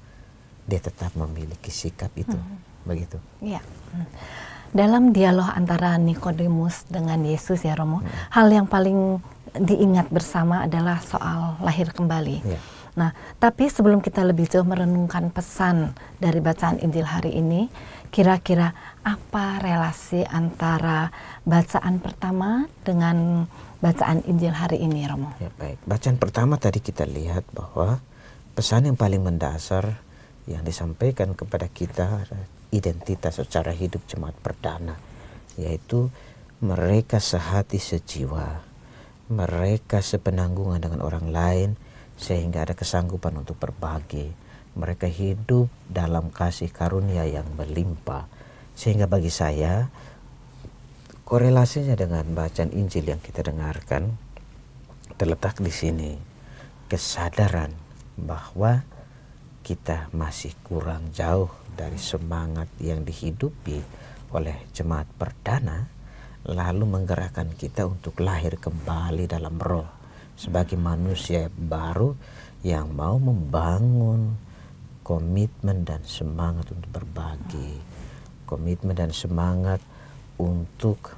dia tetap memiliki sikap itu, hmm. begitu. Iya. Hmm. Dalam dialog antara Nikodemus dengan Yesus ya Romo, hmm. hal yang paling diingat bersama adalah soal lahir kembali. Yeah Nah, tapi sebelum kita lebih jauh merenungkan pesan dari bacaan Injil hari ini, kira-kira apa relasi antara bacaan pertama dengan bacaan Injil hari ini, Romo? Ya, baik. Bacaan pertama tadi kita lihat bahwa pesan yang paling mendasar yang disampaikan kepada kita identitas secara hidup jemaat perdana, yaitu mereka sehati sejiwa, mereka sepenanggungan dengan orang lain, sehingga ada kesanggupan untuk berbagi. Mereka hidup dalam kasih karunia yang melimpah. Sehingga bagi saya korelasinya dengan bacaan Injil yang kita dengarkan terletak di sini. Kesadaran bahwa kita masih kurang jauh dari semangat yang dihidupi oleh jemaat perdana lalu menggerakkan kita untuk lahir kembali dalam roh sebagai manusia baru yang mau membangun komitmen dan semangat untuk berbagi, komitmen dan semangat untuk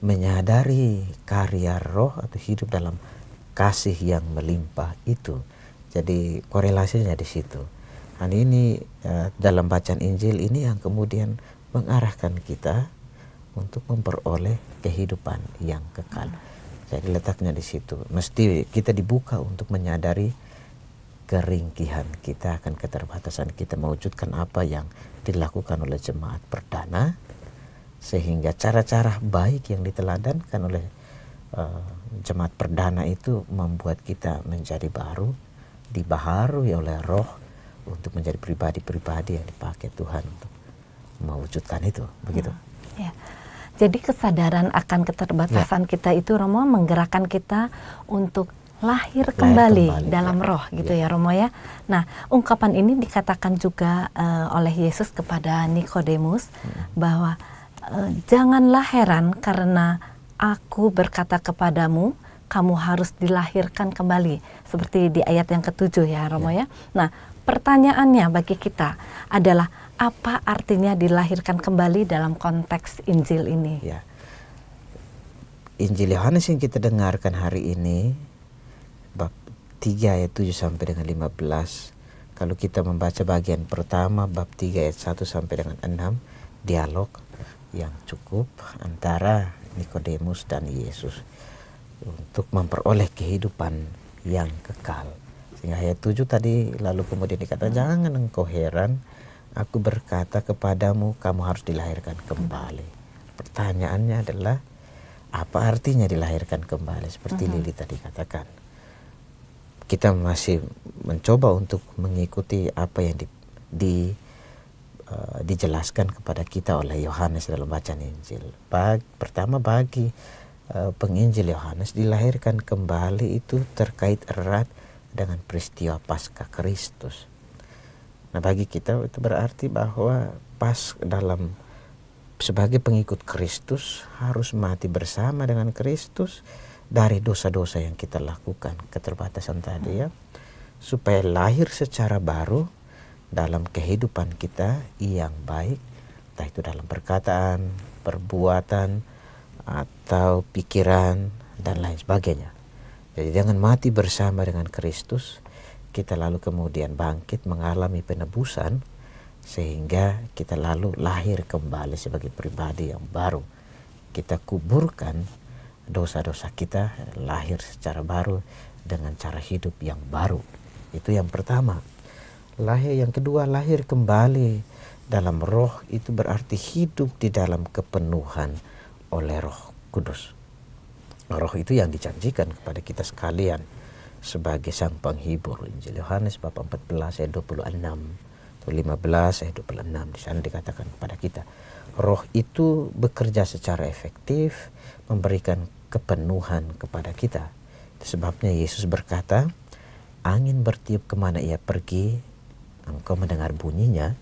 menyadari karya roh atau hidup dalam kasih yang melimpah itu. Jadi korelasinya di situ. Dan ini uh, dalam bacaan Injil ini yang kemudian mengarahkan kita untuk memperoleh kehidupan yang kekal. Jadi letaknya di situ. Mesti kita dibuka untuk menyadari keringkihan kita akan keterbatasan kita mewujudkan apa yang dilakukan oleh jemaat perdana sehingga cara-cara baik yang diteladankan oleh uh, jemaat perdana itu membuat kita menjadi baru dibaharui oleh roh untuk menjadi pribadi-pribadi yang dipakai Tuhan untuk mewujudkan itu begitu. Hmm. Ya. Jadi kesadaran akan keterbatasan ya. kita itu Romo menggerakkan kita untuk lahir kembali, lahir kembali dalam ya. roh gitu ya. ya Romo ya. Nah, ungkapan ini dikatakan juga uh, oleh Yesus kepada Nikodemus hmm. bahwa uh, janganlah heran karena aku berkata kepadamu kamu harus dilahirkan kembali seperti di ayat yang ketujuh ya Romo ya. ya. Nah, pertanyaannya bagi kita adalah apa artinya dilahirkan kembali dalam konteks Injil ini? Ya. Injil Yohanes yang kita dengarkan hari ini 3 ayat 7 sampai dengan 15. Kalau kita membaca bagian pertama bab 3 ayat 1 sampai dengan 6, dialog yang cukup antara Nikodemus dan Yesus untuk memperoleh kehidupan yang kekal. Sehingga ayat 7 tadi lalu kemudian dikatakan jangan engkau heran aku berkata kepadamu kamu harus dilahirkan kembali. Pertanyaannya adalah apa artinya dilahirkan kembali seperti uh-huh. Lili tadi katakan. Kita masih mencoba untuk mengikuti apa yang di, di uh, dijelaskan kepada kita oleh Yohanes dalam bacaan Injil. Bag, pertama bagi uh, penginjil Yohanes dilahirkan kembali itu terkait erat dengan peristiwa Paskah Kristus Nah bagi kita itu berarti bahwa pas dalam sebagai pengikut Kristus harus mati bersama dengan Kristus dari dosa-dosa yang kita lakukan, keterbatasan tadi ya, supaya lahir secara baru dalam kehidupan kita yang baik, entah itu dalam perkataan, perbuatan, atau pikiran, dan lain sebagainya. Jadi jangan mati bersama dengan Kristus, kita lalu kemudian bangkit mengalami penebusan, sehingga kita lalu lahir kembali sebagai pribadi yang baru. Kita kuburkan dosa-dosa kita lahir secara baru dengan cara hidup yang baru. Itu yang pertama. Lahir yang kedua lahir kembali dalam roh itu berarti hidup di dalam kepenuhan oleh Roh Kudus. Roh itu yang dijanjikan kepada kita sekalian sebagai sang penghibur. Injil Yohanes bab 14 ayat 26 atau 15 ayat 26 di sana dikatakan kepada kita. Roh itu bekerja secara efektif memberikan kepenuhan kepada kita. Sebabnya Yesus berkata, angin bertiup ke mana ia pergi, engkau mendengar bunyinya,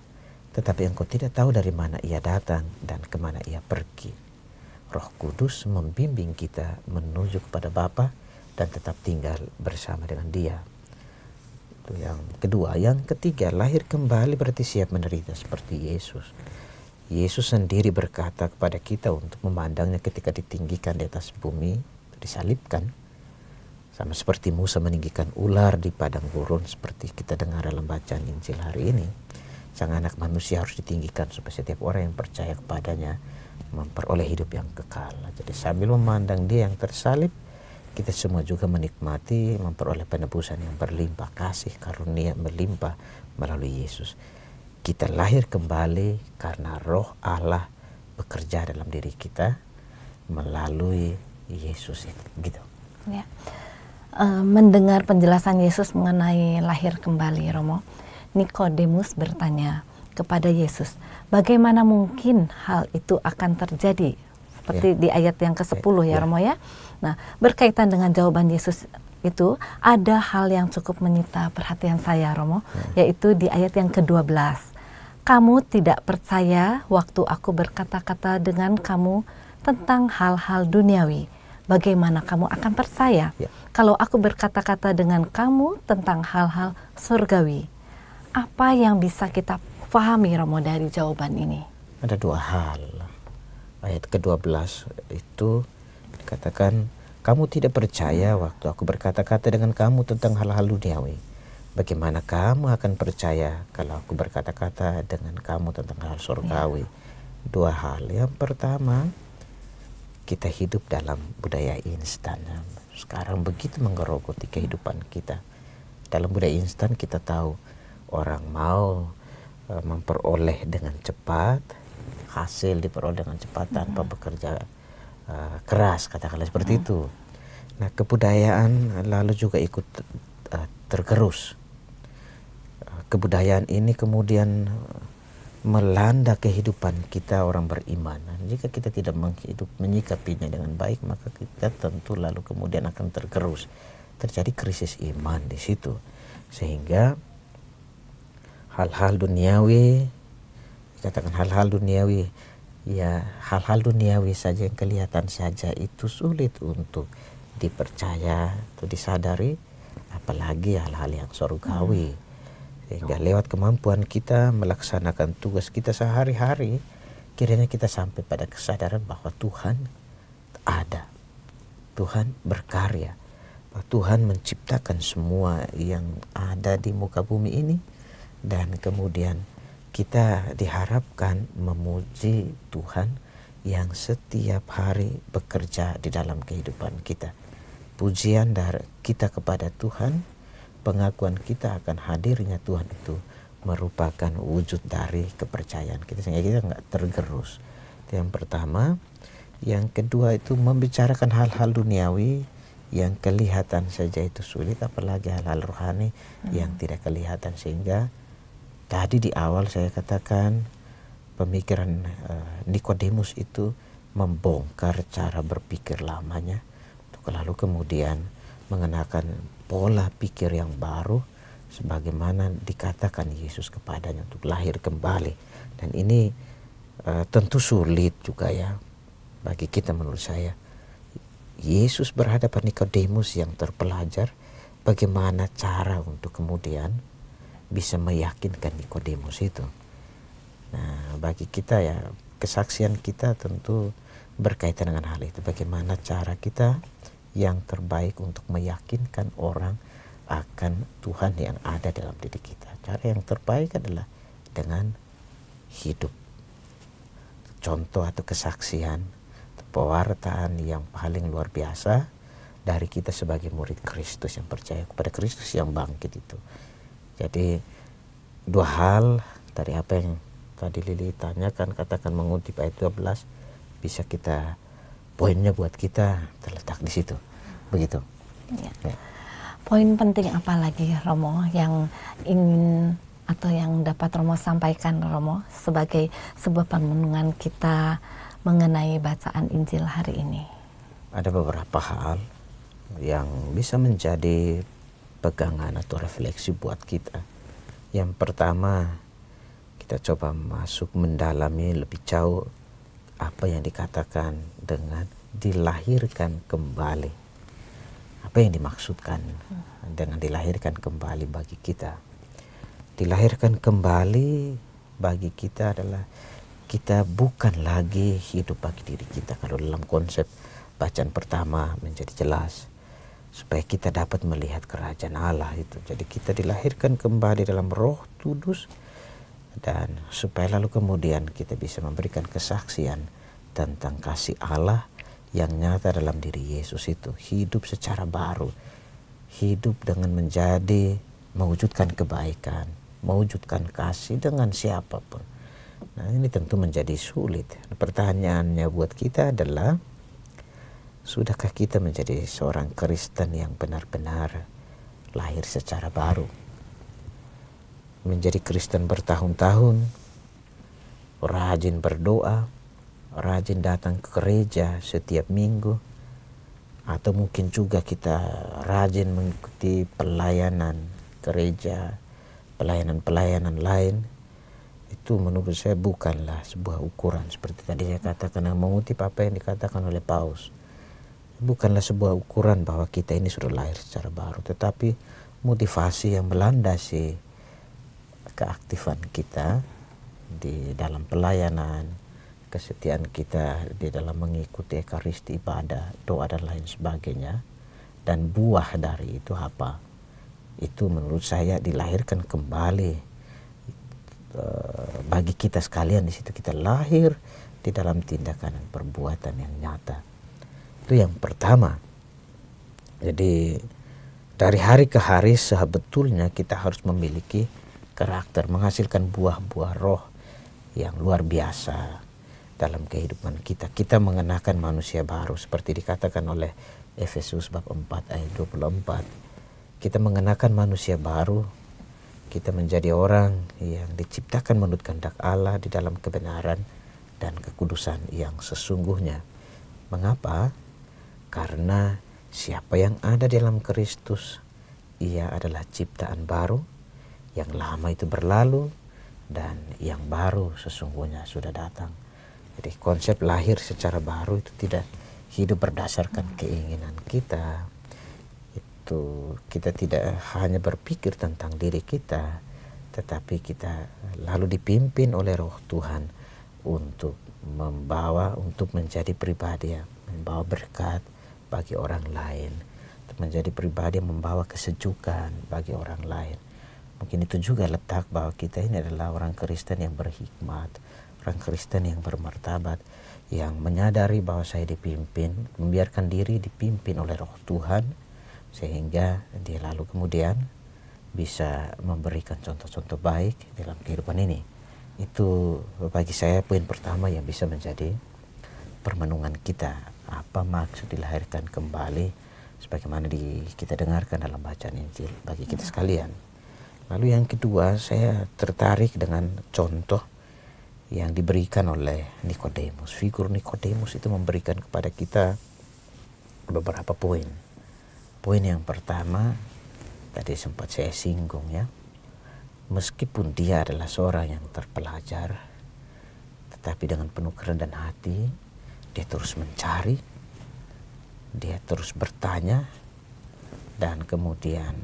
tetapi engkau tidak tahu dari mana ia datang dan ke mana ia pergi. Roh Kudus membimbing kita menuju kepada Bapa dan tetap tinggal bersama dengan Dia. Itu yang kedua. Yang ketiga, lahir kembali berarti siap menderita seperti Yesus. Yesus sendiri berkata kepada kita untuk memandangnya ketika ditinggikan di atas bumi, disalibkan. Sama seperti Musa meninggikan ular di padang gurun seperti kita dengar dalam bacaan Injil hari ini. Sang anak manusia harus ditinggikan supaya setiap orang yang percaya kepadanya memperoleh hidup yang kekal. Jadi sambil memandang dia yang tersalib, kita semua juga menikmati memperoleh penebusan yang berlimpah kasih karunia melimpah melalui Yesus kita lahir kembali karena roh Allah bekerja dalam diri kita melalui Yesus itu gitu. Ya. E, mendengar penjelasan Yesus mengenai lahir kembali Romo, Nikodemus bertanya kepada Yesus, bagaimana mungkin hal itu akan terjadi? Seperti ya. di ayat yang ke-10 ya, ya Romo ya. Nah, berkaitan dengan jawaban Yesus itu ada hal yang cukup menyita perhatian saya Romo, ya. yaitu di ayat yang ke-12 kamu tidak percaya waktu aku berkata-kata dengan kamu tentang hal-hal duniawi. Bagaimana kamu akan percaya ya. kalau aku berkata-kata dengan kamu tentang hal-hal surgawi? Apa yang bisa kita pahami Romo dari jawaban ini? Ada dua hal. Ayat ke-12 itu dikatakan kamu tidak percaya waktu aku berkata-kata dengan kamu tentang hal-hal duniawi Bagaimana kamu akan percaya kalau aku berkata-kata dengan kamu tentang hal surgawi? Ya. Dua hal. Yang pertama, kita hidup dalam budaya instan. Sekarang begitu menggerogoti kehidupan kita. Dalam budaya instan kita tahu orang mau uh, memperoleh dengan cepat, hasil diperoleh dengan cepat tanpa bekerja uh, keras, katakanlah seperti itu. Nah, kebudayaan lalu juga ikut uh, tergerus kebudayaan ini kemudian melanda kehidupan kita orang beriman. Jika kita tidak menghidup, menyikapinya dengan baik, maka kita tentu lalu kemudian akan tergerus. Terjadi krisis iman di situ. Sehingga hal-hal duniawi, katakan hal-hal duniawi, ya hal-hal duniawi saja yang kelihatan saja itu sulit untuk dipercaya atau disadari, apalagi hal-hal yang surgawi. Hmm sehingga lewat kemampuan kita melaksanakan tugas kita sehari-hari, kiranya kita sampai pada kesadaran bahwa Tuhan ada. Tuhan berkarya. Tuhan menciptakan semua yang ada di muka bumi ini dan kemudian kita diharapkan memuji Tuhan yang setiap hari bekerja di dalam kehidupan kita. Pujian dari kita kepada Tuhan pengakuan kita akan hadirnya Tuhan itu merupakan wujud dari kepercayaan kita sehingga kita nggak tergerus. Itu yang pertama. Yang kedua itu membicarakan hal-hal duniawi yang kelihatan saja itu sulit apalagi hal-hal rohani hmm. yang tidak kelihatan sehingga tadi di awal saya katakan pemikiran uh, Nikodemus itu membongkar cara berpikir lamanya lalu kemudian mengenakan pola pikir yang baru sebagaimana dikatakan Yesus kepadanya untuk lahir kembali dan ini uh, tentu sulit juga ya bagi kita menurut saya Yesus berhadapan Nikodemus yang terpelajar, bagaimana cara untuk kemudian bisa meyakinkan Nikodemus itu. Nah, bagi kita ya kesaksian kita tentu berkaitan dengan hal itu. Bagaimana cara kita yang terbaik untuk meyakinkan orang akan Tuhan yang ada dalam diri kita. Cara yang terbaik adalah dengan hidup. Contoh atau kesaksian, pewartaan yang paling luar biasa dari kita sebagai murid Kristus yang percaya kepada Kristus yang bangkit itu. Jadi dua hal dari apa yang tadi Lili tanyakan katakan mengutip ayat 12 bisa kita poinnya buat kita terletak di situ. Begitu. Ya. Ya. Poin penting apa lagi Romo yang ingin atau yang dapat Romo sampaikan Romo sebagai sebuah penungan kita mengenai bacaan Injil hari ini? Ada beberapa hal yang bisa menjadi pegangan atau refleksi buat kita. Yang pertama, kita coba masuk mendalami lebih jauh apa yang dikatakan dengan dilahirkan kembali. Apa yang dimaksudkan dengan dilahirkan kembali bagi kita? Dilahirkan kembali bagi kita adalah kita bukan lagi hidup bagi diri kita kalau dalam konsep bacaan pertama menjadi jelas supaya kita dapat melihat kerajaan Allah itu jadi kita dilahirkan kembali dalam roh kudus dan supaya lalu kemudian kita bisa memberikan kesaksian tentang kasih Allah yang nyata dalam diri Yesus itu hidup secara baru hidup dengan menjadi mewujudkan kebaikan mewujudkan kasih dengan siapa pun Nah ini tentu menjadi sulit. Pertanyaannya buat kita adalah, sudahkah kita menjadi seorang Kristen yang benar-benar lahir secara baru? Menjadi Kristen bertahun-tahun, rajin berdoa, rajin datang ke gereja setiap minggu, atau mungkin juga kita rajin mengikuti pelayanan gereja, pelayanan-pelayanan lain, itu menurut saya bukanlah sebuah ukuran. Seperti tadi saya katakan yang mengutip apa yang dikatakan oleh Paus bukanlah sebuah ukuran bahwa kita ini sudah lahir secara baru tetapi motivasi yang melandasi keaktifan kita di dalam pelayanan kesetiaan kita di dalam mengikuti ekaristi ibadah doa dan lain sebagainya dan buah dari itu apa itu menurut saya dilahirkan kembali Eh, bagi kita sekalian di situ kita lahir di dalam tindakan dan perbuatan yang nyata. Itu yang pertama. Jadi dari hari ke hari sebetulnya kita harus memiliki karakter menghasilkan buah-buah roh yang luar biasa dalam kehidupan kita. Kita mengenakan manusia baru seperti dikatakan oleh Efesus bab 4 ayat 24. Kita mengenakan manusia baru kita menjadi orang yang diciptakan menurut kehendak Allah di dalam kebenaran dan kekudusan yang sesungguhnya. Mengapa? Karena siapa yang ada dalam Kristus, ia adalah ciptaan baru, yang lama itu berlalu, dan yang baru sesungguhnya sudah datang. Jadi konsep lahir secara baru itu tidak hidup berdasarkan keinginan kita, itu kita tidak hanya berpikir tentang diri kita, tetapi kita lalu dipimpin oleh Roh Tuhan untuk membawa, untuk menjadi pribadi yang membawa berkat bagi orang lain, menjadi pribadi yang membawa kesejukan bagi orang lain. Mungkin itu juga letak bahwa kita ini adalah orang Kristen yang berhikmat, orang Kristen yang bermartabat, yang menyadari bahwa saya dipimpin, membiarkan diri dipimpin oleh Roh Tuhan sehingga dia lalu kemudian bisa memberikan contoh-contoh baik dalam kehidupan ini. Itu bagi saya poin pertama yang bisa menjadi permenungan kita. Apa maksud dilahirkan kembali sebagaimana di, kita dengarkan dalam bacaan Injil bagi kita sekalian. Lalu yang kedua, saya tertarik dengan contoh yang diberikan oleh Nikodemus. Figur Nikodemus itu memberikan kepada kita beberapa poin Poin yang pertama tadi sempat saya singgung ya. Meskipun dia adalah seorang yang terpelajar, tetapi dengan penuh kerendahan hati, dia terus mencari dia terus bertanya dan kemudian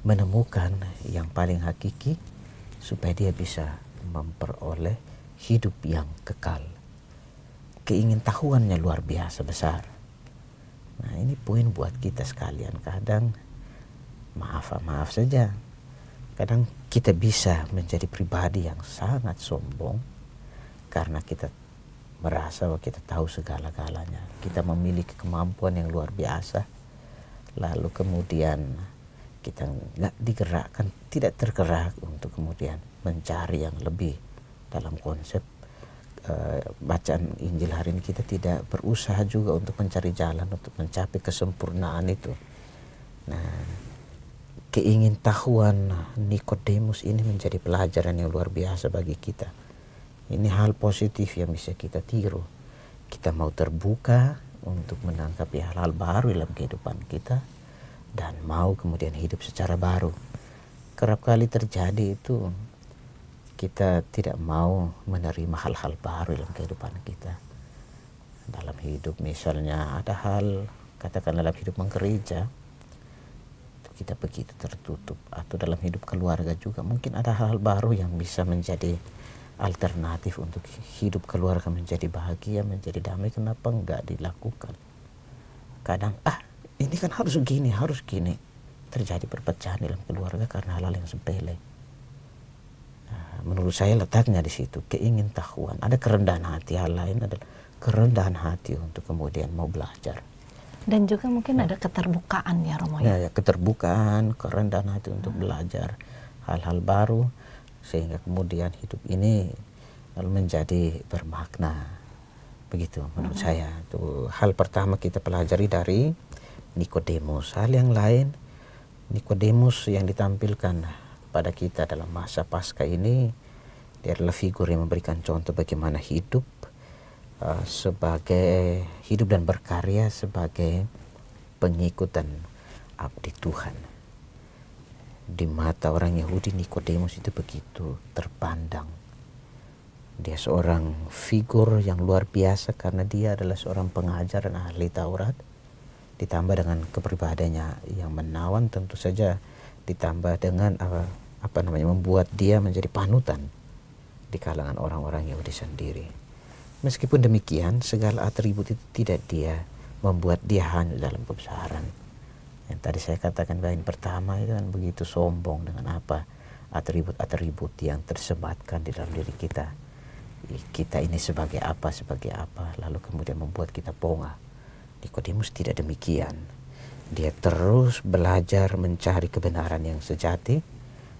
menemukan yang paling hakiki supaya dia bisa memperoleh hidup yang kekal. Keingintahuannya luar biasa besar. Nah ini poin buat kita sekalian. Kadang maaf maaf saja. Kadang kita bisa menjadi pribadi yang sangat sombong karena kita merasa bahwa kita tahu segala-galanya. Kita memiliki kemampuan yang luar biasa. Lalu kemudian kita nggak digerakkan, tidak tergerak untuk kemudian mencari yang lebih dalam konsep uh, bacaan Injil hari ini kita tidak berusaha juga untuk mencari jalan untuk mencapai kesempurnaan itu. Nah, keingintahuan Nikodemus ini menjadi pelajaran yang luar biasa bagi kita. Ini hal positif yang bisa kita tiru. Kita mau terbuka untuk menangkapi hal-hal baru dalam kehidupan kita dan mau kemudian hidup secara baru. Kerap kali terjadi itu kita tidak mau menerima hal-hal baru dalam kehidupan kita. Dalam hidup misalnya ada hal katakan dalam hidup menggereja kita begitu tertutup atau dalam hidup keluarga juga mungkin ada hal-hal baru yang bisa menjadi alternatif untuk hidup keluarga menjadi bahagia menjadi damai kenapa enggak dilakukan kadang ah ini kan harus gini harus gini. Terjadi perpecahan dalam keluarga karena hal-hal yang sepele. Menurut saya letaknya di situ keingintahuan ada kerendahan hati hal lain adalah kerendahan hati untuk kemudian mau belajar. Dan juga mungkin ada keterbukaan ya Romo ya, ya keterbukaan kerendahan hati untuk hmm. belajar hal-hal baru sehingga kemudian hidup ini menjadi bermakna. Begitu menurut hmm. saya. Itu hal pertama kita pelajari dari Nikodemus hal yang lain Nikodemus yang ditampilkan pada kita dalam masa pasca ini dia adalah figur yang memberikan contoh bagaimana hidup uh, sebagai hidup dan berkarya sebagai pengikut dan abdi Tuhan. Di mata orang Yahudi Nikodemus itu begitu terpandang. Dia seorang figur yang luar biasa karena dia adalah seorang pengajar dan ahli Taurat. Ditambah dengan kepribadiannya yang menawan tentu saja ditambah dengan apa, apa namanya membuat dia menjadi panutan di kalangan orang-orang Yahudi sendiri. Meskipun demikian, segala atribut itu tidak dia membuat dia hanya dalam kebesaran. Yang tadi saya katakan bagian pertama itu kan begitu sombong dengan apa atribut-atribut yang tersematkan di dalam diri kita. Kita ini sebagai apa, sebagai apa, lalu kemudian membuat kita ponga. Nikodemus tidak demikian dia terus belajar mencari kebenaran yang sejati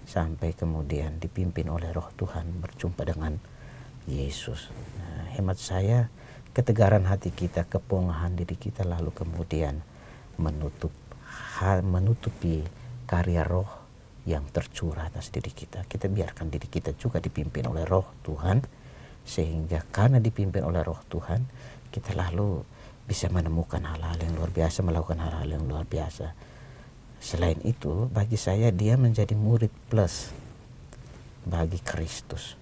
sampai kemudian dipimpin oleh roh Tuhan berjumpa dengan Yesus. Nah, hemat saya ketegaran hati kita, kepongahan diri kita lalu kemudian menutup menutupi karya roh yang tercurah atas diri kita. Kita biarkan diri kita juga dipimpin oleh roh Tuhan sehingga karena dipimpin oleh roh Tuhan kita lalu bisa menemukan hal-hal yang luar biasa, melakukan hal-hal yang luar biasa. Selain itu, bagi saya dia menjadi murid plus bagi Kristus.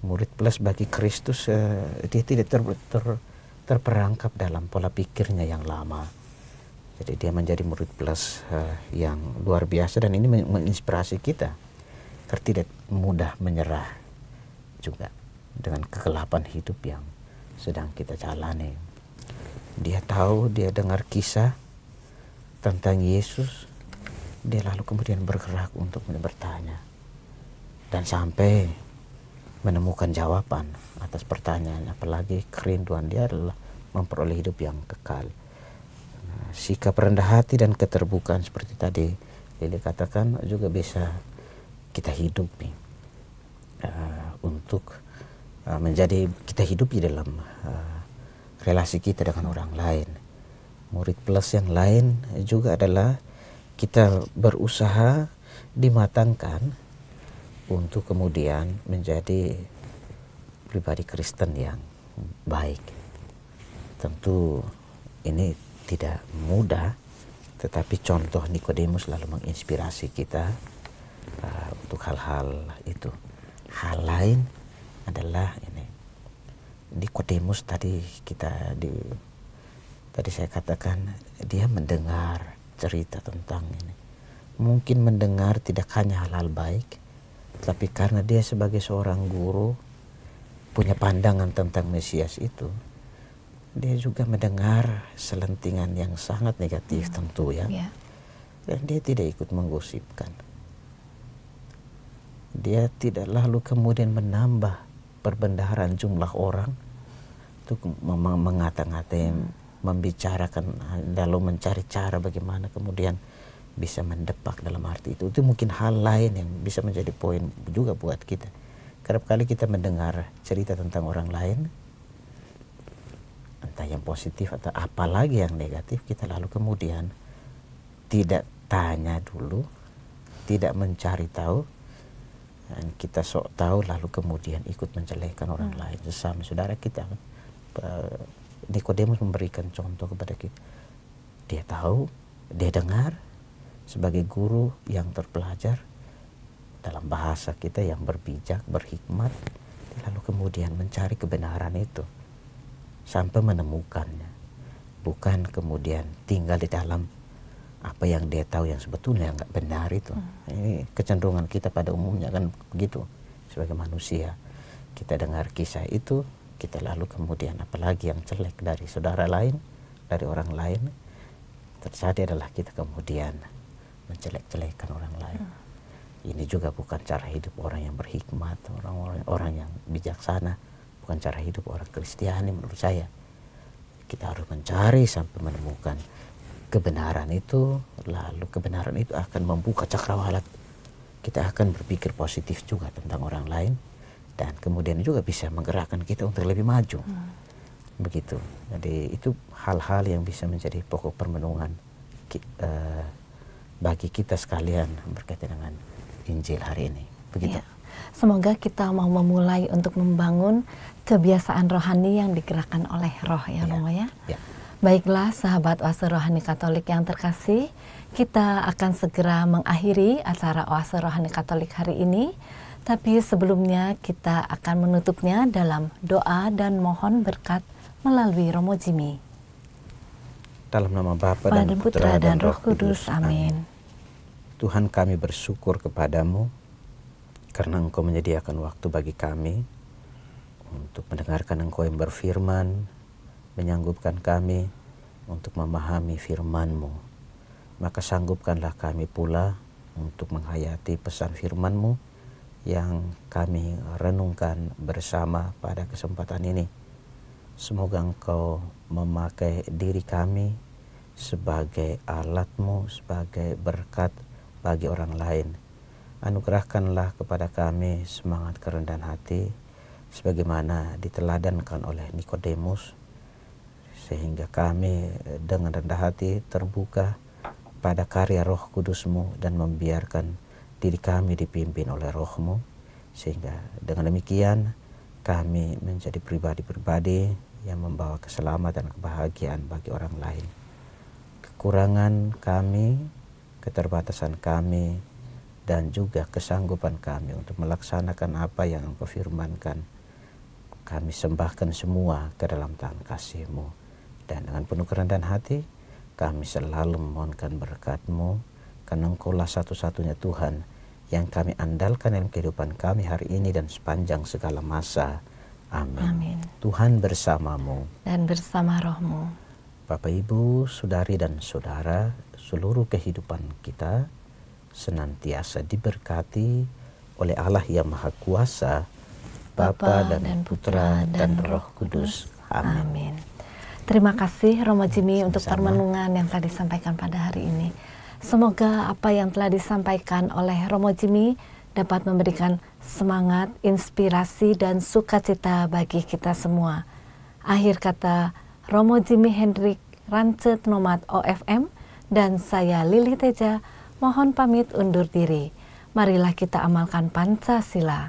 Murid plus bagi Kristus, uh, dia tidak ter, ter, terperangkap dalam pola pikirnya yang lama. Jadi dia menjadi murid plus uh, yang luar biasa dan ini menginspirasi kita. Karena tidak mudah menyerah juga dengan kegelapan hidup yang sedang kita jalani. Dia tahu, dia dengar kisah tentang Yesus. Dia lalu kemudian bergerak untuk bertanya. Dan sampai menemukan jawaban atas pertanyaan. Apalagi kerinduan dia adalah memperoleh hidup yang kekal. Nah, sikap rendah hati dan keterbukaan seperti tadi Lili katakan juga bisa kita hidupi uh, untuk uh, menjadi kita hidup di dalam uh, relasi kita dengan orang lain. Murid plus yang lain juga adalah kita berusaha dimatangkan untuk kemudian menjadi pribadi Kristen yang baik. Tentu ini tidak mudah, tetapi contoh Nikodemus lalu menginspirasi kita uh, untuk hal-hal itu. Hal lain adalah ini Nikodemus tadi kita di Tadi saya katakan dia mendengar cerita tentang ini. Mungkin mendengar tidak hanya hal-hal baik, tapi karena dia sebagai seorang guru punya pandangan tentang Mesias itu, dia juga mendengar selentingan yang sangat negatif hmm. tentu ya. Yeah. Dan dia tidak ikut menggosipkan. Dia tidak lalu kemudian menambah perbendaharaan jumlah orang untuk mengata-ngatai hmm. membicarakan lalu mencari cara bagaimana kemudian bisa mendepak dalam arti itu. Itu mungkin hal lain yang bisa menjadi poin juga buat kita. Kerap kali kita mendengar cerita tentang orang lain entah yang positif atau apalagi yang negatif kita lalu kemudian tidak tanya dulu tidak mencari tahu dan kita sok tahu lalu kemudian ikut menjelekkan orang hmm. lain. Sesama saudara kita Nikodemus memberikan contoh kepada kita. Dia tahu, dia dengar sebagai guru yang terpelajar dalam bahasa kita yang berbijak, berhikmat, lalu kemudian mencari kebenaran itu sampai menemukannya. Bukan kemudian tinggal di dalam apa yang dia tahu yang sebetulnya nggak benar itu. Hmm. Ini kecenderungan kita pada umumnya kan begitu sebagai manusia. Kita dengar kisah itu kita lalu kemudian apalagi yang jelek dari saudara lain, dari orang lain, terjadi adalah kita kemudian menjelek-jelekkan orang lain. Hmm. Ini juga bukan cara hidup orang yang berhikmat, orang-orang orang yang bijaksana, bukan cara hidup orang Kristiani menurut saya. Kita harus mencari sampai menemukan kebenaran itu, lalu kebenaran itu akan membuka cakrawala. Kita akan berpikir positif juga tentang orang lain, dan kemudian juga bisa menggerakkan kita untuk lebih maju hmm. begitu jadi itu hal-hal yang bisa menjadi pokok permenungan uh, bagi kita sekalian berkaitan dengan Injil hari ini begitu ya. semoga kita mau memulai untuk membangun kebiasaan rohani yang digerakkan oleh Roh ya, ya. Romo ya. ya. Baiklah sahabat oase rohani Katolik yang terkasih, kita akan segera mengakhiri acara oase rohani Katolik hari ini. Tapi sebelumnya kita akan menutupnya dalam doa dan mohon berkat melalui Romo Jimmy. Dalam nama Bapa dan, dan Putra dan, dan Roh Kudus. Amin. Tuhan kami bersyukur kepadamu karena Engkau menyediakan waktu bagi kami untuk mendengarkan Engkau yang berfirman, menyanggupkan kami untuk memahami firman-Mu. Maka sanggupkanlah kami pula untuk menghayati pesan firman-Mu yang kami renungkan bersama pada kesempatan ini. Semoga Engkau memakai diri kami sebagai alatmu, sebagai berkat bagi orang lain. Anugerahkanlah kepada kami semangat kerendahan hati, sebagaimana diteladankan oleh Nikodemus, sehingga kami dengan rendah hati terbuka pada karya roh kudusmu dan membiarkan diri kami dipimpin oleh rohmu sehingga dengan demikian kami menjadi pribadi-pribadi yang membawa keselamatan dan kebahagiaan bagi orang lain. Kekurangan kami, keterbatasan kami, dan juga kesanggupan kami untuk melaksanakan apa yang Engkau firmankan. Kami sembahkan semua ke dalam tangan kasih-Mu. Dan dengan penuh kerendahan hati, kami selalu memohonkan berkat-Mu, karena Engkau lah satu-satunya Tuhan yang kami andalkan dalam kehidupan kami hari ini dan sepanjang segala masa. Amin. Amin. Tuhan bersamamu. Dan bersama rohmu. Bapak Ibu, Saudari dan Saudara, seluruh kehidupan kita senantiasa diberkati oleh Allah yang Maha Kuasa, Bapa dan, dan Putra dan, dan Roh Kudus. Amin. Amin. Terima kasih Romo Jimmy untuk permenungan yang tadi disampaikan pada hari ini. Semoga apa yang telah disampaikan oleh Romo Jimmy dapat memberikan semangat, inspirasi, dan sukacita bagi kita semua. Akhir kata Romo Jimmy Hendrik Rancet Nomad OFM dan saya Lili Teja mohon pamit undur diri. Marilah kita amalkan Pancasila.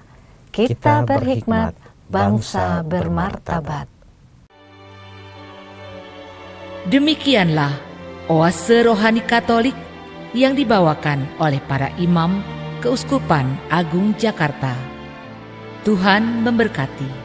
Kita, kita berhikmat, bangsa bermartabat. Demikianlah oase rohani Katolik yang dibawakan oleh para imam Keuskupan Agung Jakarta. Tuhan memberkati.